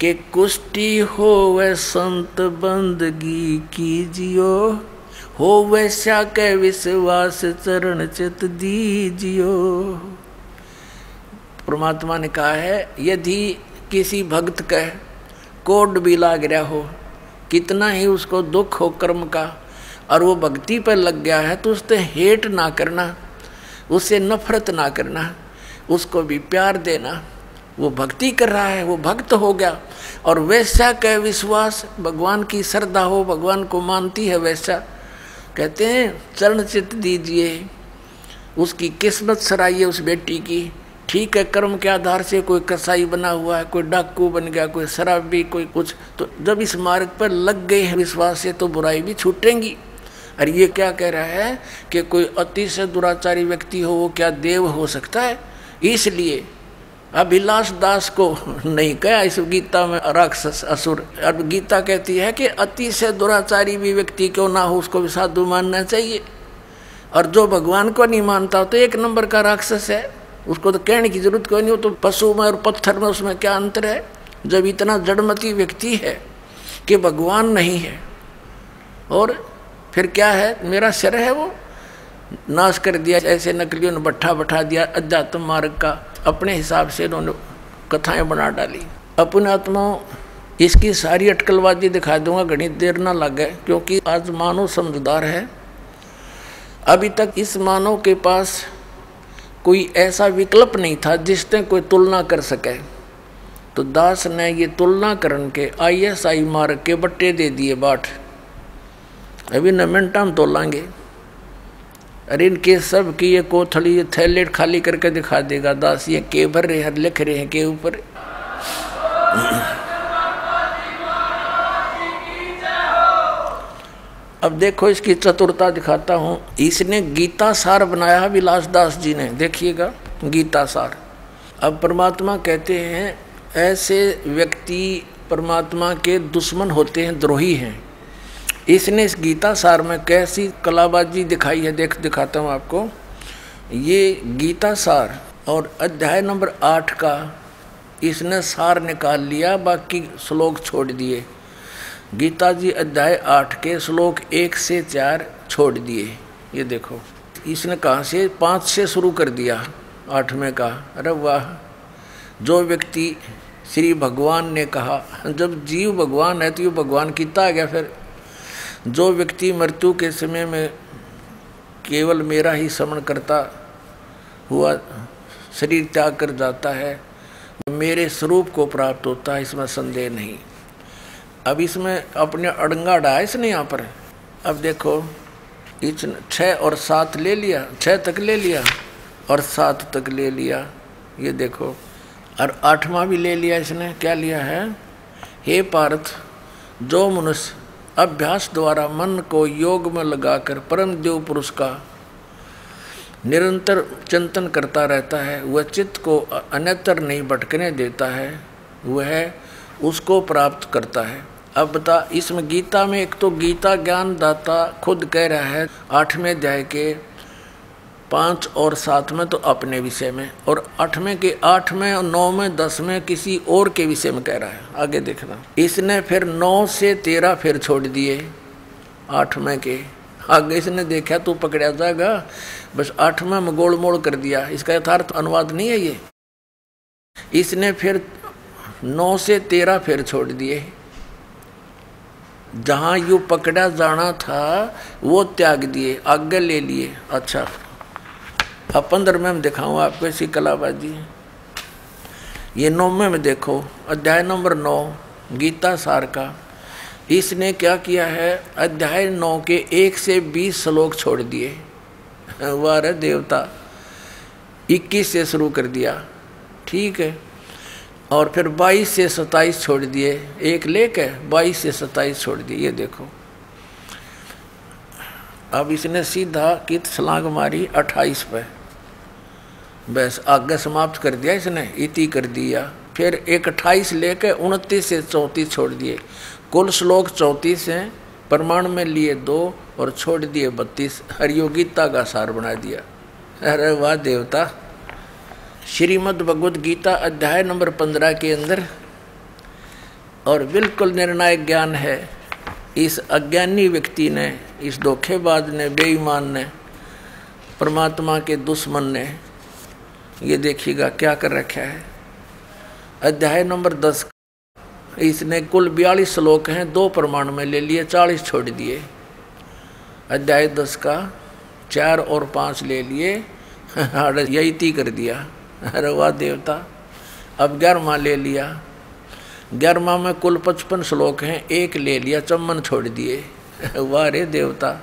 कि कुष्टि हो वह संत बंदगी कीजियो हो वैश्या के विश्वास चरण चित दीजियो। परमात्मा ने कहा है, यदि किसी भक्त का कोड भी लाग रहा हो कितना ही उसको दुख हो कर्म का, और वो भक्ति पर लग गया है तो उससे हेट ना करना, उससे नफरत ना करना, उसको भी प्यार देना। वो भक्ति कर रहा है, वो भक्त हो गया, और वैसा कह विश्वास, भगवान की श्रद्धा हो, भगवान को मानती है वैसा। कहते हैं, चरण चित दीजिए, उसकी किस्मत सराइए उस बेटी की ठीक है, कर्म के आधार से कोई कसाई बना हुआ है, कोई डाकू बन गया, कोई शराबी, कोई कुछ तो जब इस मार्ग पर लग गए हैं विश्वास से तो बुराई भी छूटेंगी। और ये क्या कह रहा है कि कोई अति से दुराचारी व्यक्ति हो, वो क्या देव हो सकता है? इसलिए अभिलाष दास को नहीं कहा, इस गीता में राक्षस असुर। अब गीता कहती है कि अति से दुराचारी भी व्यक्ति क्यों ना हो, उसको भी साधु मानना चाहिए। और जो भगवान को नहीं मानता तो एक नंबर का राक्षस है। उसको तो कहने की ज़रूरत कोई नहीं हो तो पशु में और पत्थर में उसमें क्या अंतर है? जब इतना जड़मती व्यक्ति है कि भगवान नहीं है, और फिर क्या है? मेरा सिर है वो। नाश कर दिया, ऐसे नकलियों ने बट्ठा बैठा दिया अध्यात्म मार्ग का अपने हिसाब से इन्होंने कथाएँ बना डाली। अपने आत्मा इसकी सारी अटकलबाजी दिखा दूँगा घनी देर ना लगे, क्योंकि आज मानव समझदार है। अभी तक इस मानव के पास कोई ऐसा विकल्प नहीं था जिसने कोई तुलना कर सके। तो दास ने ये तुलना करन के आई एस आई मार्ग के बट्टे दे दिए बाट। अभी न मिनटा हम तोलांगे। अरे इनके सब की ये कोथड़ी ये थैलेट खाली करके दिखा देगा। दास ये के भर रहे हैं लिख रहे हैं के ऊपर। अब देखो इसकी चतुरता दिखाता हूँ। इसने गीता सार बनाया, विलास दास जी ने। देखिएगा गीता सार अब परमात्मा कहते हैं, ऐसे व्यक्ति परमात्मा के दुश्मन होते हैं, द्रोही हैं। इसने इस गीता सार में कैसी कलाबाजी दिखाई है, देख दिखाता हूँ आपको। ये गीता सार और अध्याय नंबर आठ का, इसने सार निकाल लिया, बाकी श्लोक छोड़ दिए। गीता जी अध्याय आठ के श्लोक एक से चार छोड़ दिए। ये देखो, इसने कहा से पाँच से शुरू कर दिया, आठवें का। अरे वाह। जो व्यक्ति श्री भगवान ने कहा, जब जीव भगवान है तो ये भगवान कितना आ गया फिर। जो व्यक्ति मृत्यु के समय में केवल मेरा ही श्रवण करता हुआ शरीर त्याग कर जाता है, मेरे स्वरूप को प्राप्त होता है, इसमें संदेह नहीं। अब इसमें अपने अड़ंगा डाया इसने यहाँ पर। अब देखो इस छः और सात ले लिया छः तक ले लिया और सात तक ले लिया। ये देखो, और आठवां भी ले लिया इसने। क्या लिया है? हे पार्थ, जो मनुष्य अभ्यास द्वारा मन को योग में लगाकर परम देव पुरुष का निरंतर चिंतन करता रहता है, वह चित्त को अन्यतर नहीं भटकने देता है। वह उसको प्राप्त करता है। अब बता, इसमें गीता में एक तो गीता ज्ञान दाता खुद कह रहा है, आठवें अध्याय के पाँच और सात में तो अपने विषय में, और आठवें के आठ में और नौ में दस में किसी और के विषय में कह रहा है। आगे देखना। इसने फिर नौ से तेरह फिर छोड़ दिए, आठवें के। आगे इसने देखा, तू पकड़ा जाएगा, बस आठवें में गोल मोड़ कर दिया। इसका यथार्थ अनुवाद नहीं है ये। इसने फिर नौ से तेरह फिर छोड़ दिए। जहाँ यू पकड़ा जाना था, वो त्याग दिए आगे ले लिए। अच्छा। अब पंद्रह में दिखाऊँ आपको ऐसी कलाबाजी। ये नौवे में देखो, अध्याय नंबर नौ, गीता सार का। इसने क्या किया है? अध्याय नौ के एक से बीस श्लोक छोड़ दिए। वार देवता। इक्कीस से शुरू कर दिया। ठीक है। और फिर 22 से 27 छोड़ दिए। एक लेक है 22 से 27 छोड़ दिए। ये देखो। अब इसने सीधा कित छलांग मारी 28 पे। बस आगे समाप्त कर दिया इसने, इति कर दिया। फिर एक अट्ठाईस लेके उनतीस से चौंतीस छोड़ दिए। कुल श्लोक चौंतीस हैं, प्रमाण में लिए दो और छोड़ दिए बत्तीस। हरियोगीता का सार बना दिया। अरे वाह, देवता। श्रीमद् भगवद गीता अध्याय नंबर पंद्रह के अंदर, और बिल्कुल निर्णायक ज्ञान है, इस अज्ञानी व्यक्ति ने, इस धोखेबाज ने, बेईमान ने, परमात्मा के दुश्मन ने, ये देखिएगा क्या कर रखा है। अध्याय नंबर दस, इसने कुल बयालीस श्लोक हैं, दो प्रमाण में ले लिए, चालीस छोड़ दिए। अध्याय दस का, चार और पाँच ले लिए यही ती कर दिया। अरे वाह देवता। अब ग्यारहवा ले लिया। ग्यारहवा में कुल पचपन श्लोक हैं, एक ले लिया, चम्मन छोड़ दिए। वाह रे देवता।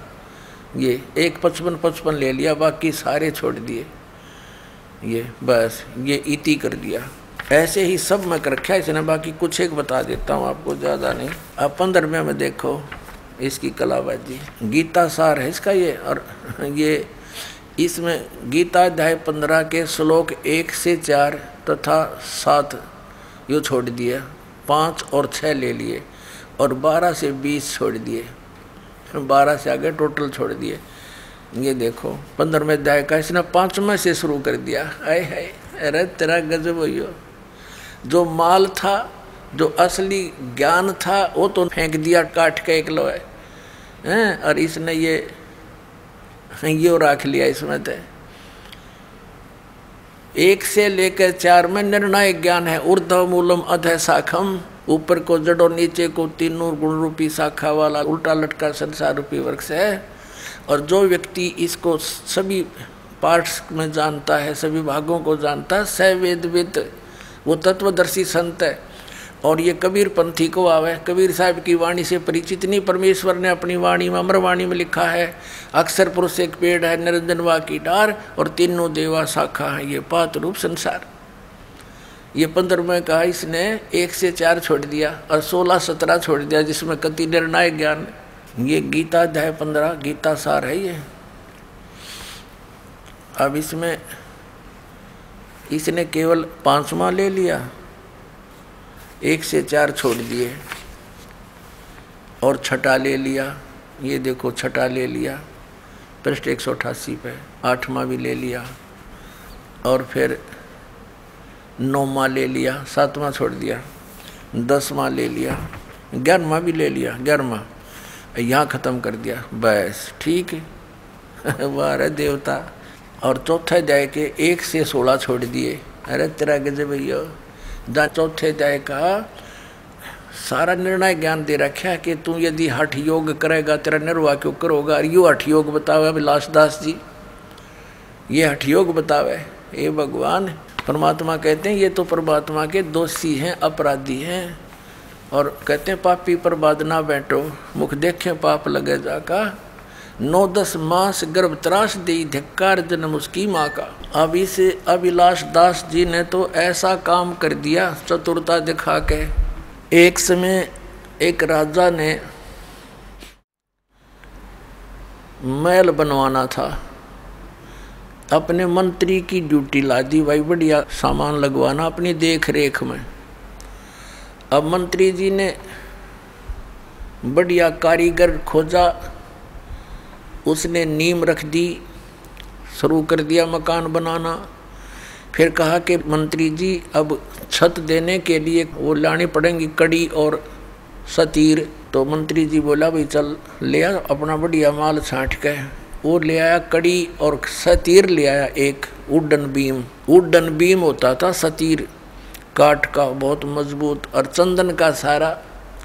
ये एक पचपन पचपन ले लिया, बाकी सारे छोड़ दिए। ये बस, ये इति कर दिया। ऐसे ही सब मैं कर रखा इसने बाकी कुछ एक बता देता हूँ आपको, ज़्यादा नहीं। आप पंद्रहवें में देखो, इसकी कलाबाजी। गीता सार है इसका ये, और ये इसमें गीता अध्याय पंद्रह के श्लोक एक से चार तथा सात यो छोड़ दिया, पाँच और छः ले लिए और बारह से बीस छोड़ दिए। बारह से आगे टोटल छोड़ दिए। ये देखो, पंद्रहवें अध्याय का इसने पाँचवें से शुरू कर दिया। आए है अरे तेरा गजब हो। जो माल था, जो असली ज्ञान था, वो तो फेंक दिया, काट के एक लोहे। हैं, और इसने ये ये रख लिया, इसमें तो एक से लेकर चार में निर्णायक ज्ञान है। ऊर्धव मूलम अध शाखम, ऊपर को जड़ो, नीचे को तीनों गुण रूपी शाखा वाला उल्टा लटका संसार रूपी वृक्ष है। और जो व्यक्ति इसको सभी पार्ट्स में जानता है, सभी भागों को जानता है सवेद वेद, वो तत्वदर्शी संत है। और ये कबीर पंथी को आवे। कबीर साहब की वाणी से परिचित नहीं, परमेश्वर ने अपनी वाणी में, अमर वाणी में लिखा है, अक्सर पुरुष एक पेड़ है, निरंजन वा की डार, और तीनों देवा शाखा है, ये पात रूप संसार। ये पंद्रह में कहा इसने एक से चार छोड़ दिया, और सोलह सत्रह छोड़ दिया, जिसमें कति निर्णायक ज्ञान। ये गीता अध्याय पंद्रह, गीता सार है ये। अब इसमें, इसने केवल पांचवा ले लिया। एक से चार छोड़ दिए और छठा ले लिया। ये देखो छठा ले लिया। पृष्ठ एक सौ अठासी पे, आठवां भी ले लिया और फिर नौवा ले लिया, सातवां छोड़ दिया, दसवां ले लिया, ग्यारहवा भी ले लिया, ग्यारहवा। यहाँ ख़त्म कर दिया। बस, ठीक है। वाह देवता। और चौथे जाए के एक से सोलह छोड़ दिए। अरे तेरा गजे भैया जहाँ चौथे अध्याय का सारा निर्णय ज्ञान दे रखा है कि तू यदि हठ योग करेगा, तेरा निर्वाह क्यों करोगा? यू हठ योग बतावे विलास दास जी, ये हठ योग बतावे। ये भगवान, परमात्मा कहते हैं, ये तो परमात्मा के दोषी हैं, अपराधी हैं। और कहते हैं, पापी पर बाद ना बैठो, मुख देखे, पाप लगे जाका। नौ दस मास गर्भ त्रास दी धिक्कार जन्म उसकी माँ का। अब इस अभिलाष दास जी ने तो ऐसा काम कर दिया, चतुरता दिखा के। एक समय एक राजा ने महल बनवाना था। अपने मंत्री की ड्यूटी ला दी, भाई बढ़िया सामान लगवाना अपनी देख रेख में। अब मंत्री जी ने बढ़िया कारीगर खोजा उसने नीम रख दी, शुरू कर दिया मकान बनाना। फिर कहा कि, मंत्री जी, अब छत देने के लिए वो लानी पड़ेंगी कड़ी और सतीर। तो मंत्री जी बोला, भाई चल, ले आ, अपना बढ़िया माल छाँट के। वो ले आया कड़ी और सतीर ले आया एक वुडन बीम। वुडन बीम होता था सतीर, काठ का बहुत मज़बूत और चंदन का सारा,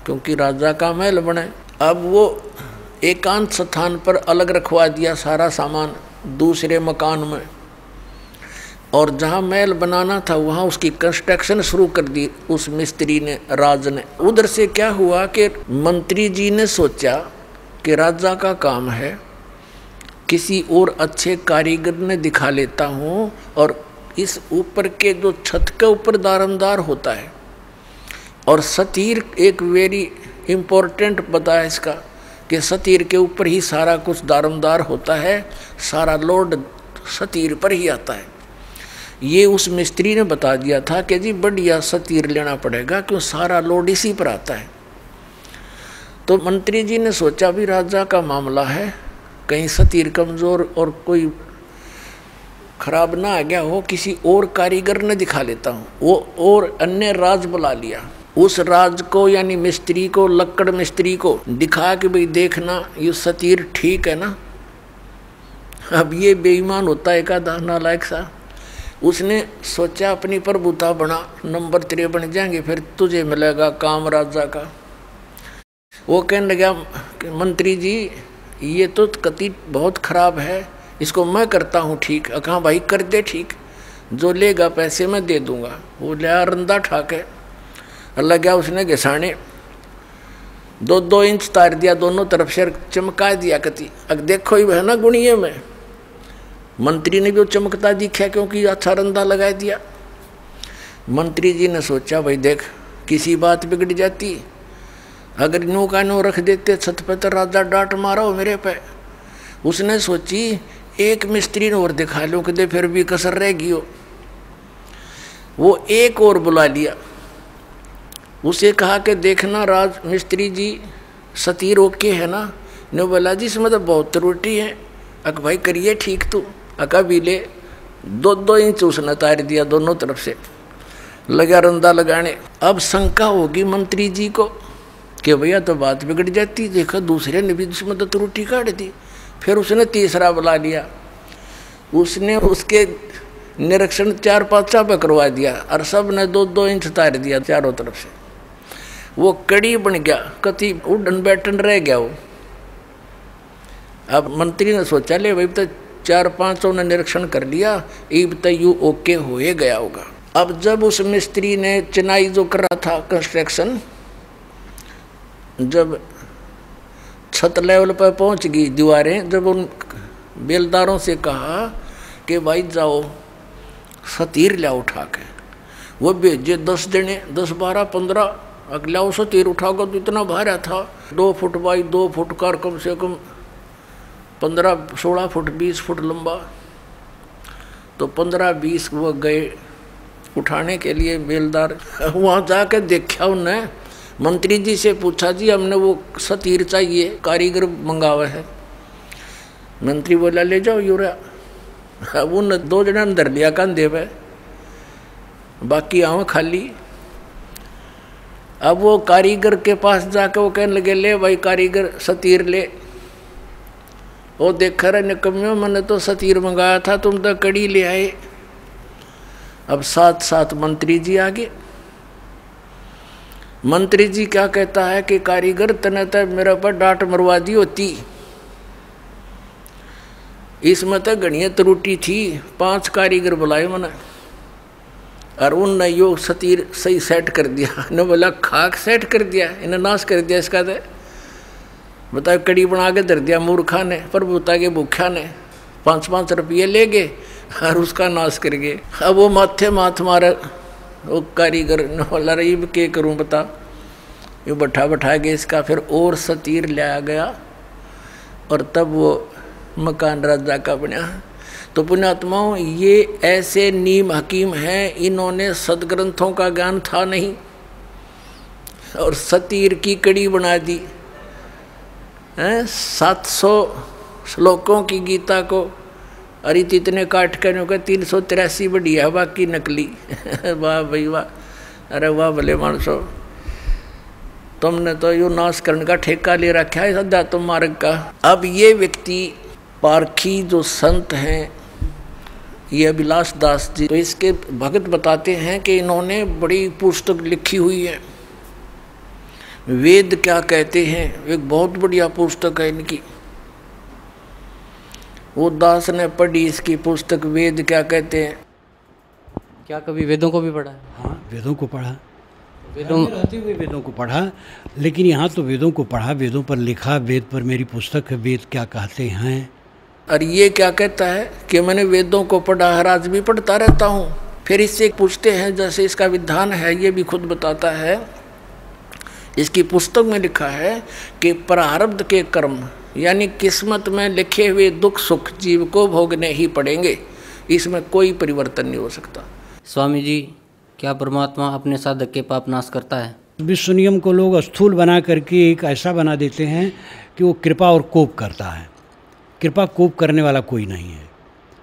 क्योंकि राजा का महल बने। अब वो एकांत स्थान पर अलग रखवा दिया सारा सामान दूसरे मकान में। और जहाँ महल बनाना था, वहाँ उसकी कंस्ट्रक्शन शुरू कर दी। उस मिस्त्री ने, राज ने। उधर से क्या हुआ कि मंत्री जी ने सोचा कि राजा का काम है, किसी और अच्छे कारीगर ने दिखा लेता हूँ और इस ऊपर के जो छत के ऊपर दारमदार होता है। और सतीर एक वेरी इम्पोर्टेंट बता है इसका। कि सतीर के ऊपर ही सारा कुछ दारमदार होता है, सारा लोड सतीर पर ही आता है। ये उस मिस्त्री ने बता दिया था कि जी बढ़िया सतीर लेना पड़ेगा, क्यों सारा लोड इसी पर आता है। तो मंत्री जी ने सोचा भी राजा का मामला है, कहीं सतीर कमज़ोर और कोई खराब ना आ गया हो, किसी और कारीगर ने दिखा लेता हूँ। वो और अन्य राज बुला लिया। उस राज को, यानी मिस्त्री को लक्कड़ मिस्त्री को दिखा कि भाई देखना, ये सतीर ठीक है ना? अब ये बेईमान होता है का नालायक सा। उसने सोचा, अपनी प्रभुता बना, नंबर तेरे बन जाएँगे, फिर तुझे मिलेगा काम राजा का। वो कहने लगा, मंत्री जी, ये तो कति बहुत खराब है, इसको मैं करता हूँ ठीक। कहा भाई, कर दे ठीक। जो लेगा पैसे मैं दे दूँगा। वो लिया रंदा ठाके अल्लाह गया उसने घिसाने। दो दो इंच तार दिया, दोनों तरफ़ से चमका दिया कति। अब देखो ही है ना गुणिये में। मंत्री ने भी वो चमकता दिखा क्योंकि अच्छा रंधा लगा दिया। मंत्री जी ने सोचा, भाई देख, किसी बात बिगड़ जाती। अगर नो का नो रख देते, छत पे तो राजा डांट मारा मेरे पे। उसने सोची, एक मिस्त्री ने और दिखा लो कि दे फिर भी कसर रहेगी हो। वो एक और बुला लिया। उसे कहा कि देखना राज मिस्त्री जी, सतीर ओके है ना? ने बोला, जी, इसमें तो बहुत त्रुटि है। अक, भाई, करिए ठीक तू। अका ले दो दो इंच उसने तार दिया दोनों तरफ़ से। लगा रंदा लगाने। अब शंका होगी मंत्री जी को कि भैया तो बात बिगड़ जाती। देखो, दूसरे ने भी उसमें तो त्रुटि काट दी। फिर उसने तीसरा बुला लिया। उसने उसके निरीक्षण चार पाँचा पे करवा दिया और सबने दो दो इंच तार दिया चारों तरफ़ से। वो कड़ी बन गया, कति उड़न बैठन रह गया वो। अब मंत्री ने सोचा, ले भाई तो चार पाँचों ने निरीक्षण कर लिया ईब तयू ओके हो गया होगा। अब जब उस मिस्त्री ने चिनाई जो कर रहा था कंस्ट्रक्शन जब छत लेवल पर पहुँच गई दीवारें, जब उन बेलदारों से कहा कि भाई जाओ, सतीर लिया उठा के। वो भेजे दस देने, दस बारह, पंद्रह अगला उसे तीर उठाकर तो इतना भारा था, दो फुट बाई दो फुट कार कम से कम पंद्रह, सोलह फुट, बीस फुट लंबा। तो पंद्रह, बीस वो गए उठाने के लिए बेलदार वहाँ जाकर देखा उन्हें मंत्री जी से पूछा, जी, हमने वो सतीर चाहिए, कारीगर मंगावा है। मंत्री बोला, ले जाओ यूरिया अब उन दो जना अंदर लिया कंधे पे बाकी आवा खाली। अब वो कारीगर के पास जाके वो कहने लगे, ले भाई कारीगर, सतीर ले। वो देख रहे निकम्यो मैंने तो सतीर मंगाया था, तुम तो कड़ी ले आए। अब साथ साथ मंत्री जी आगे मंत्री जी क्या कहता है कि, कारीगर, तने तो मेरे पर डांट मरवा दी होती। इसमें तो गणिय त्रुटि थी, पाँच कारीगर बुलाए मैंने। और उनने यो सतीर सही सेट कर दिया। ने बोला, खाक सेट कर दिया, इन्हें नाश कर दिया इसका तो। बता कड़ी बना के धर दिया मूर्खा ने, पर प्रभुता के भूखा ने। पाँच पाँच रुपये ले गए और उसका नाश कर गए। अब वो माथे माथ मारे, वो कारीगर ने बोला रही के करूँ बता ये बैठा बैठा के इसका फिर और सतीर लाया गया। और तब वो मकान राजा का बना। तो पुण्यात्माओं ये ऐसे नीम हकीम हैं, इन्होंने सदग्रंथों का ज्ञान था नहीं। और सतीर की कड़ी बना दी। हैं, सात सौ श्लोकों की गीता को अरे इतने काट कर का तीन सौ तिरासी बढ़िया बाकी नकली। वाह भाई वाह। अरे वाह भले मानसो। तुमने तो यो नाश करने का ठेका ले रखा है, सदा तुम मार्ग का। अब ये व्यक्ति पारखी जो संत हैं ये अभिलाष दास जी तो इसके भगत बताते हैं कि इन्होंने बड़ी पुस्तक लिखी हुई है। वेद क्या कहते हैं? एक बहुत बढ़िया पुस्तक है इनकी। वो दास ने पढ़ी इसकी पुस्तक वेद क्या कहते हैं? क्या कभी वेदों को भी पढ़ा? है हाँ वेदों को पढ़ा। वेदों रहते हुए वेदों को पढ़ा लेकिन यहाँ तो वेदों को पढ़ा वेदों पर लिखा वेद पर मेरी पुस्तक है वेद क्या कहते हैं? और ये क्या कहता है कि मैंने वेदों को पढ़ा हर आज भी पढ़ता रहता हूँ। फिर इससे पूछते हैं जैसे इसका विधान है ये भी खुद बताता है। इसकी पुस्तक में लिखा है कि प्रारब्ध के कर्म यानी किस्मत में लिखे हुए दुख सुख जीव को भोगने ही पड़ेंगे। इसमें कोई परिवर्तन नहीं हो सकता। स्वामी जी क्या परमात्मा अपने साधक के पाप नाश करता है? विश्व नियम को लोग स्थूल बना करके एक ऐसा बना देते हैं कि वो कृपा और कोप करता है। कृपा कोप करने वाला कोई नहीं है।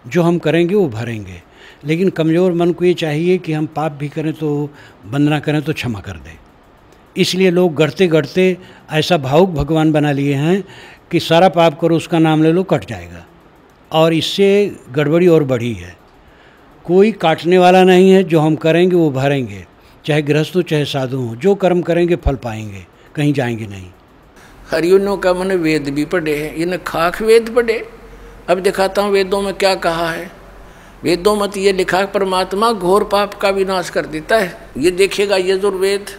जो हम करेंगे, वो भरेंगे। लेकिन कमज़ोर मन को ये चाहिए कि हम पाप भी करें तो वंदना करें तो क्षमा कर दें। इसलिए लोग गढ़ते गढ़ते ऐसा भावुक भगवान बना लिए हैं कि सारा पाप करो, उसका नाम ले लो, कट जाएगा। और इससे गड़बड़ी और बढ़ी है। कोई काटने वाला नहीं है, जो हम करेंगे, वो भरेंगे। चाहे गृहस्थ हो, चाहे साधु हो, जो कर्म करेंगे, फल पाएँगे, कहीं जाएँगे नहीं। हरियों का मन वेद भी पढ़े हैं इन्हें खाक वेद पढ़े। अब दिखाता हूँ वेदों में क्या कहा है। वेदों में तो ये लिखा, परमात्मा घोर पाप का विनाश कर देता है। ये देखिएगा यजुर्वेद।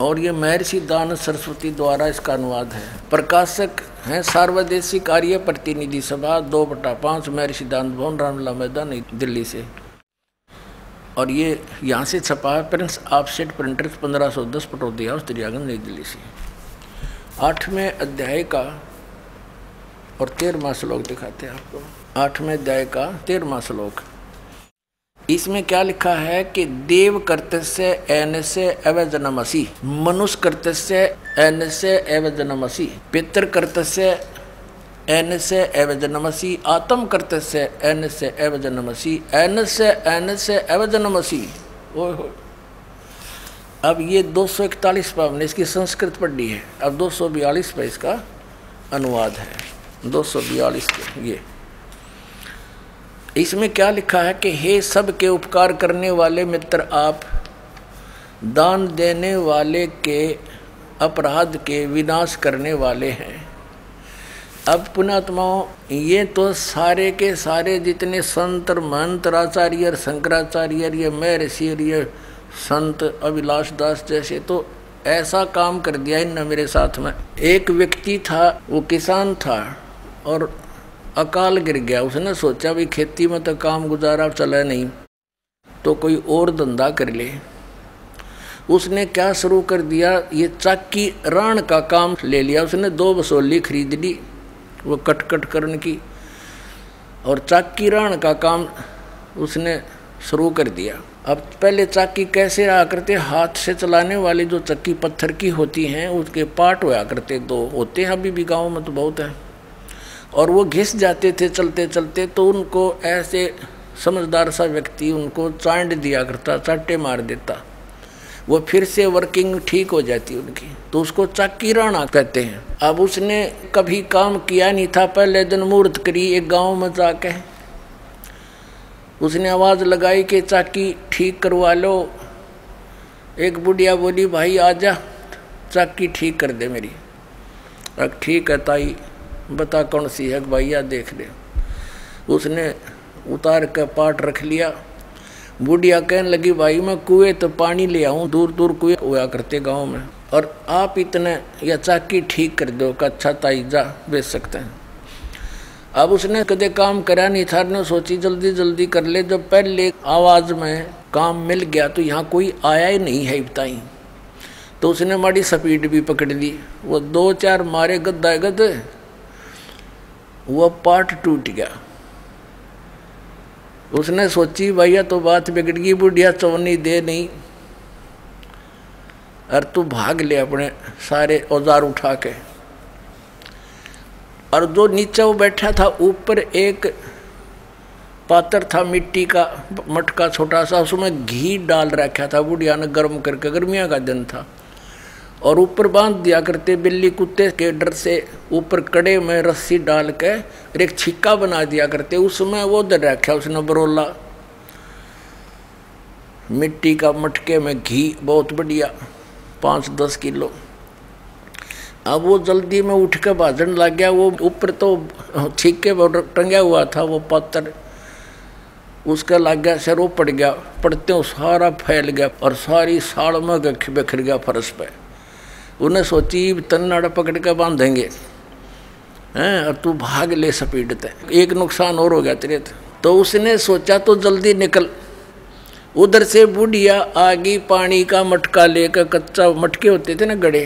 और ये महर्षि दान सरस्वती द्वारा इसका अनुवाद है। प्रकाशक हैं सार्वदेशी कार्य प्रतिनिधि सभा, दो बटा पाँच, महर्षि दान भवन रामला मैदान दिल्ली से। और ये यहाँ से छपा है, प्रिंस ऑफसेट प्रिंटर्स, पंद्रह सौ दस, पटौदी हाउस दरियागंज नई दिल्ली से। आठवें अध्याय का और तेरहवा श्लोक दिखाते हैं आपको। आठवें अध्याय का तेरहवा श्लोक। इसमें क्या लिखा है कि देव कर्तस्य एन से अव जनमसी मनुष्य कर्तस्य एन से अव जनमसी पितृ कर्तस्य एन से अवजनमसी, आत्म कर्तस्य एन से अवजनमसी एन से एन से अवजनमसी ओ अब ये 241 पर हमने इसकी संस्कृत पढ़ी है। अब 242 पर इसका अनुवाद है। 242 के, ये। इसमें क्या लिखा है कि, हे सब के उपकार करने वाले मित्र, आप दान देने वाले के, अपराध के विनाश करने वाले हैं। अब पुणात्माओं ये तो सारे के सारे जितने संत मंत्र आचार्य शंकराचार्य, ये महर्षि ये संत अभिलाष दास जैसे तो ऐसा काम कर दिया इन मेरे साथ में। एक व्यक्ति था, वो किसान था और अकाल गिर गया। उसने सोचा भी खेती में तो काम गुजारा चला नहीं तो कोई और धंधा कर ले। उसने क्या शुरू कर दिया? ये चाकी राण का काम ले लिया। उसने दो बसोली खरीद ली, वो कट कट करने की। और चाकी राण का काम उसने शुरू कर दिया। अब पहले चाकी कैसे आ करते? हाथ से चलाने वाली जो चक्की पत्थर की होती हैं, उसके पार्ट होया करते, दो होते हैं अभी भी गाँव में तो बहुत है। और वो घिस जाते थे चलते चलते तो उनको ऐसे समझदार सा व्यक्ति उनको चांड दिया करता, चाटे मार देता। वो फिर से वर्किंग ठीक हो जाती उनकी। तो उसको चाकी राणा कहते हैं। अब उसने कभी काम किया नहीं था, पहले दिन मुहूर्त करी एक गाँव में जाके। उसने आवाज़ लगाई कि, चाकी ठीक करवा लो। एक बुढ़िया बोली, भाई, आ जा, चाकी ठीक कर दे मेरी। अब ठीक है ताई, बता कौन सी है? भैया देख ले। उसने उतार कर पाट रख लिया। बुढ़िया कहने लगी, भाई, मैं कुएँ तो पानी ले आऊँ दूर दूर कुएँ हुआ करते गाँव में। और आप इतने, या चाकी ठीक कर दो का अच्छा ताई, जा, बेच सकते हैं। अब उसने कदे काम करा नहीं था, ने सोची, जल्दी जल्दी कर ले। जब पहले आवाज़ में काम मिल गया तो यहाँ कोई आया ही नहीं है बताई तो उसने माड़ी स्पीड भी पकड़ ली। वो दो चार मारे गद्दा गद वो पार्ट टूट गया। उसने सोची, भैया तो बात बिगड़ गई, बुढ़िया चौनी दे नहीं। और तू भाग ले अपने सारे औज़ार उठा के। और जो नीचे वो बैठा था, ऊपर एक पात्र था मिट्टी का, मटका छोटा सा, उसमें घी डाल रखा था, बुढ़िया ने गर्म करके, गर्मिया का दिन था। और ऊपर बाँध दिया करते, बिल्ली कुत्ते के डर से ऊपर कड़े में रस्सी डाल के और एक छिक्का बना दिया करते, उसमें वो दर रखा, उसने बरोला। मिट्टी का मटके में घी, बहुत बढ़िया, पाँच दस किलो। अब वो जल्दी में उठ के भाजन लग गया, वो ऊपर तो छिक्के टंगा हुआ था, वो पत्थर। उसका लग गया, सिर वो पड़ गया, पड़ते हो सारा फैल गया और सारी साड़ में बिखर गया फर्श पे। उन्हें सोची तन्नाड़ पकड़ के बांधेंगे। हैं, और तू भाग ले स्पीड ते। एक नुकसान और हो गया तेरे तो उसने सोचा तो जल्दी निकल। उधर से बुढ़िया आगी पानी का मटका लेकर कच्चा मटके होते थे ना गड़े।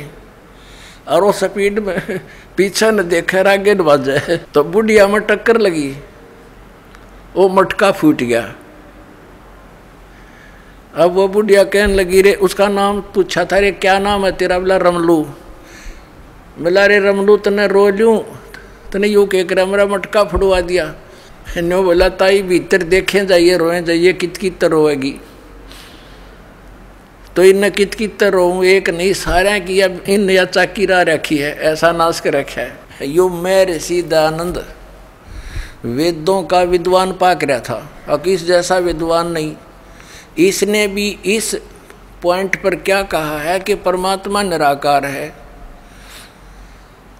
और वो स्पीड में पीछे न देखे न बाजे। तो बुढ़िया में टक्कर लगी। वो मटका फूट गया। अब वो बुढ़िया कहने लगी, रे, उसका नाम पूछा था रे, क्या नाम है तेरा? बोला, रमलू। बोला, रे, रमलू, तने रो लूँ तने यूँ कह कर मेरा मटका फुड़वा दिया। नो बोला, ताई भीतर देखे जाइए, रोए जाइए कित कित रोएगी तो इन कित कित रो एक नहीं, सारे की अब इन या चाकी रखी है, ऐसा नाश कर रखा है। यो मैं सीधानंद वेदों का विद्वान पाक रहा था। और किस जैसा विद्वान नहीं। इसने भी इस पॉइंट पर क्या कहा है कि परमात्मा निराकार है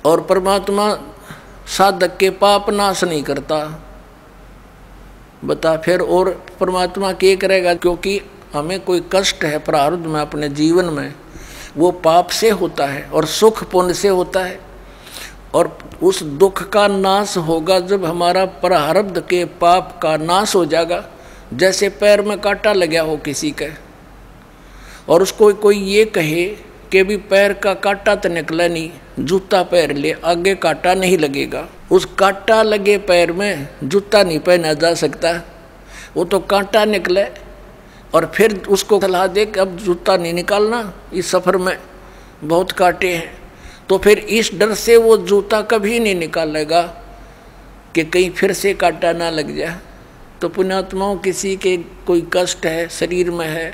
और परमात्मा साधक के पाप नाश नहीं करता। बता फिर और परमात्मा क्या करेगा क्योंकि हमें कोई कष्ट है प्रारब्ध में अपने जीवन में, वो पाप से होता है और सुख पुण्य से होता है। और उस दुख का नाश होगा जब हमारा प्रारब्ध के पाप का नाश हो जाएगा, जैसे पैर में कांटा लगा हो किसी का। और उसको कोई ये कहे कि भी पैर का कांटा तो निकला नहीं, जूता पैर ले, आगे कांटा नहीं लगेगा। उस कांटा लगे पैर में जूता नहीं पहना जा सकता, वो तो कांटा निकले और फिर उसको सलाह दे कि अब जूता नहीं निकालना, इस सफ़र में बहुत काटे हैं। तो फिर इस डर से वो जूता कभी नहीं निकालेगा कि कहीं फिर से कांटा ना लग जाए। तो पुण्यात्माओं किसी के कोई कष्ट है, शरीर में है,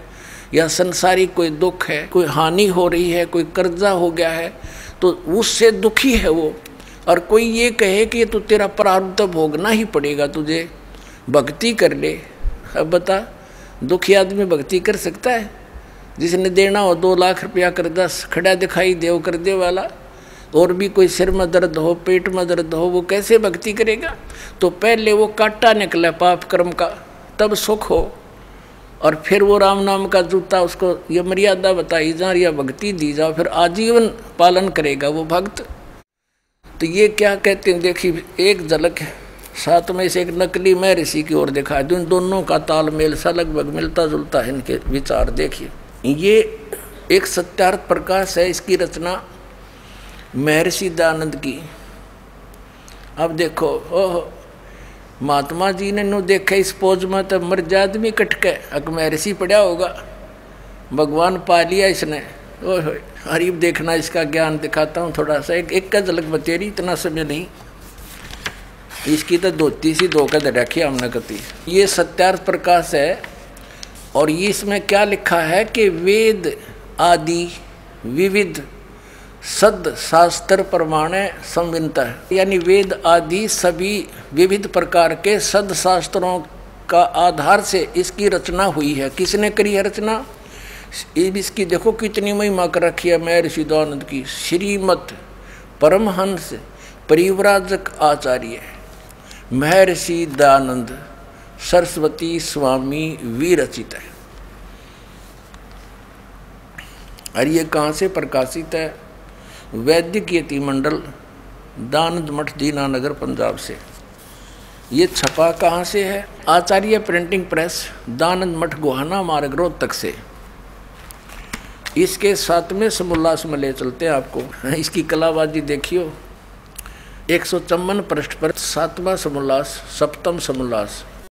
या संसारिक कोई दुख है, कोई हानि हो रही है, कोई कर्जा हो गया है तो उससे दुखी है वो। और कोई ये कहे कि तो तेरा प्रारब्ध भोगना ही पड़ेगा, तुझे भक्ति कर ले। अब बता दुखी आदमी भक्ति कर सकता है। जिसने देना हो दो लाख रुपया कर दस, खड़ा दिखाई देव कर दे वाला। और भी कोई सिर में दर्द हो, पेट में दर्द हो, वो कैसे भक्ति करेगा? तो पहले वो काटा निकला पाप कर्म का, तब सुख हो। और फिर वो राम नाम का जूता उसको, ये मर्यादा बताई जा या भक्ति दी जाओ, फिर आजीवन पालन करेगा वो भक्त। तो ये क्या कहते हैं, देखिए, एक झलक साथ में से एक नकली मैं ऋषि की ओर दिखा। दूँ दोनों का तालमेल सा लगभग मिलता जुलता है, इनके विचार देखिए। ये एक सत्यार्थ प्रकाश है, इसकी रचना महर्षि दयानंद की। अब देखो, ओह, महात्मा जी ने नु देखे, इस पोज में तो मर जाद भी कटके अक महर्षि पड़ा होगा। भगवान पा लिया इसने। ओह हरीब देखना, इसका ज्ञान दिखाता हूँ थोड़ा सा। एक एक का झलक बतेरी इतना समय नहीं। इसकी तो धोती सी धोकर रखी हमने कती ये सत्यार्थ प्रकाश है और ये इसमें क्या लिखा है कि वेद आदि विविध सद शास्त्र प्रमाणे संविनता है। यानी वेद आदि सभी विविध प्रकार के सद शास्त्रों का आधार से इसकी रचना हुई है। किसने करी है रचना? इसकी देखो कितनी महिमा कर रखी है मैं ऋषिदानंद की। श्रीमत परमहंस परिवराजक आचार्य। महर्षि दयानंद सरस्वती स्वामी विरचित है। और ये कहाँ से प्रकाशित है? वैदिक यति मंडल दानंद मठ दीनानगर, पंजाब से। ये छपा कहाँ से है? आचार्य प्रिंटिंग प्रेस दानंद मठ गुहाना मार्ग रोहतक से। इसके समुल्लास में ले चलते हैं आपको। इसकी कलाबाजी देखियो। एक सौ चौवन पृष्ठ पर सातवां समोल्लास सप्तम समुल्लास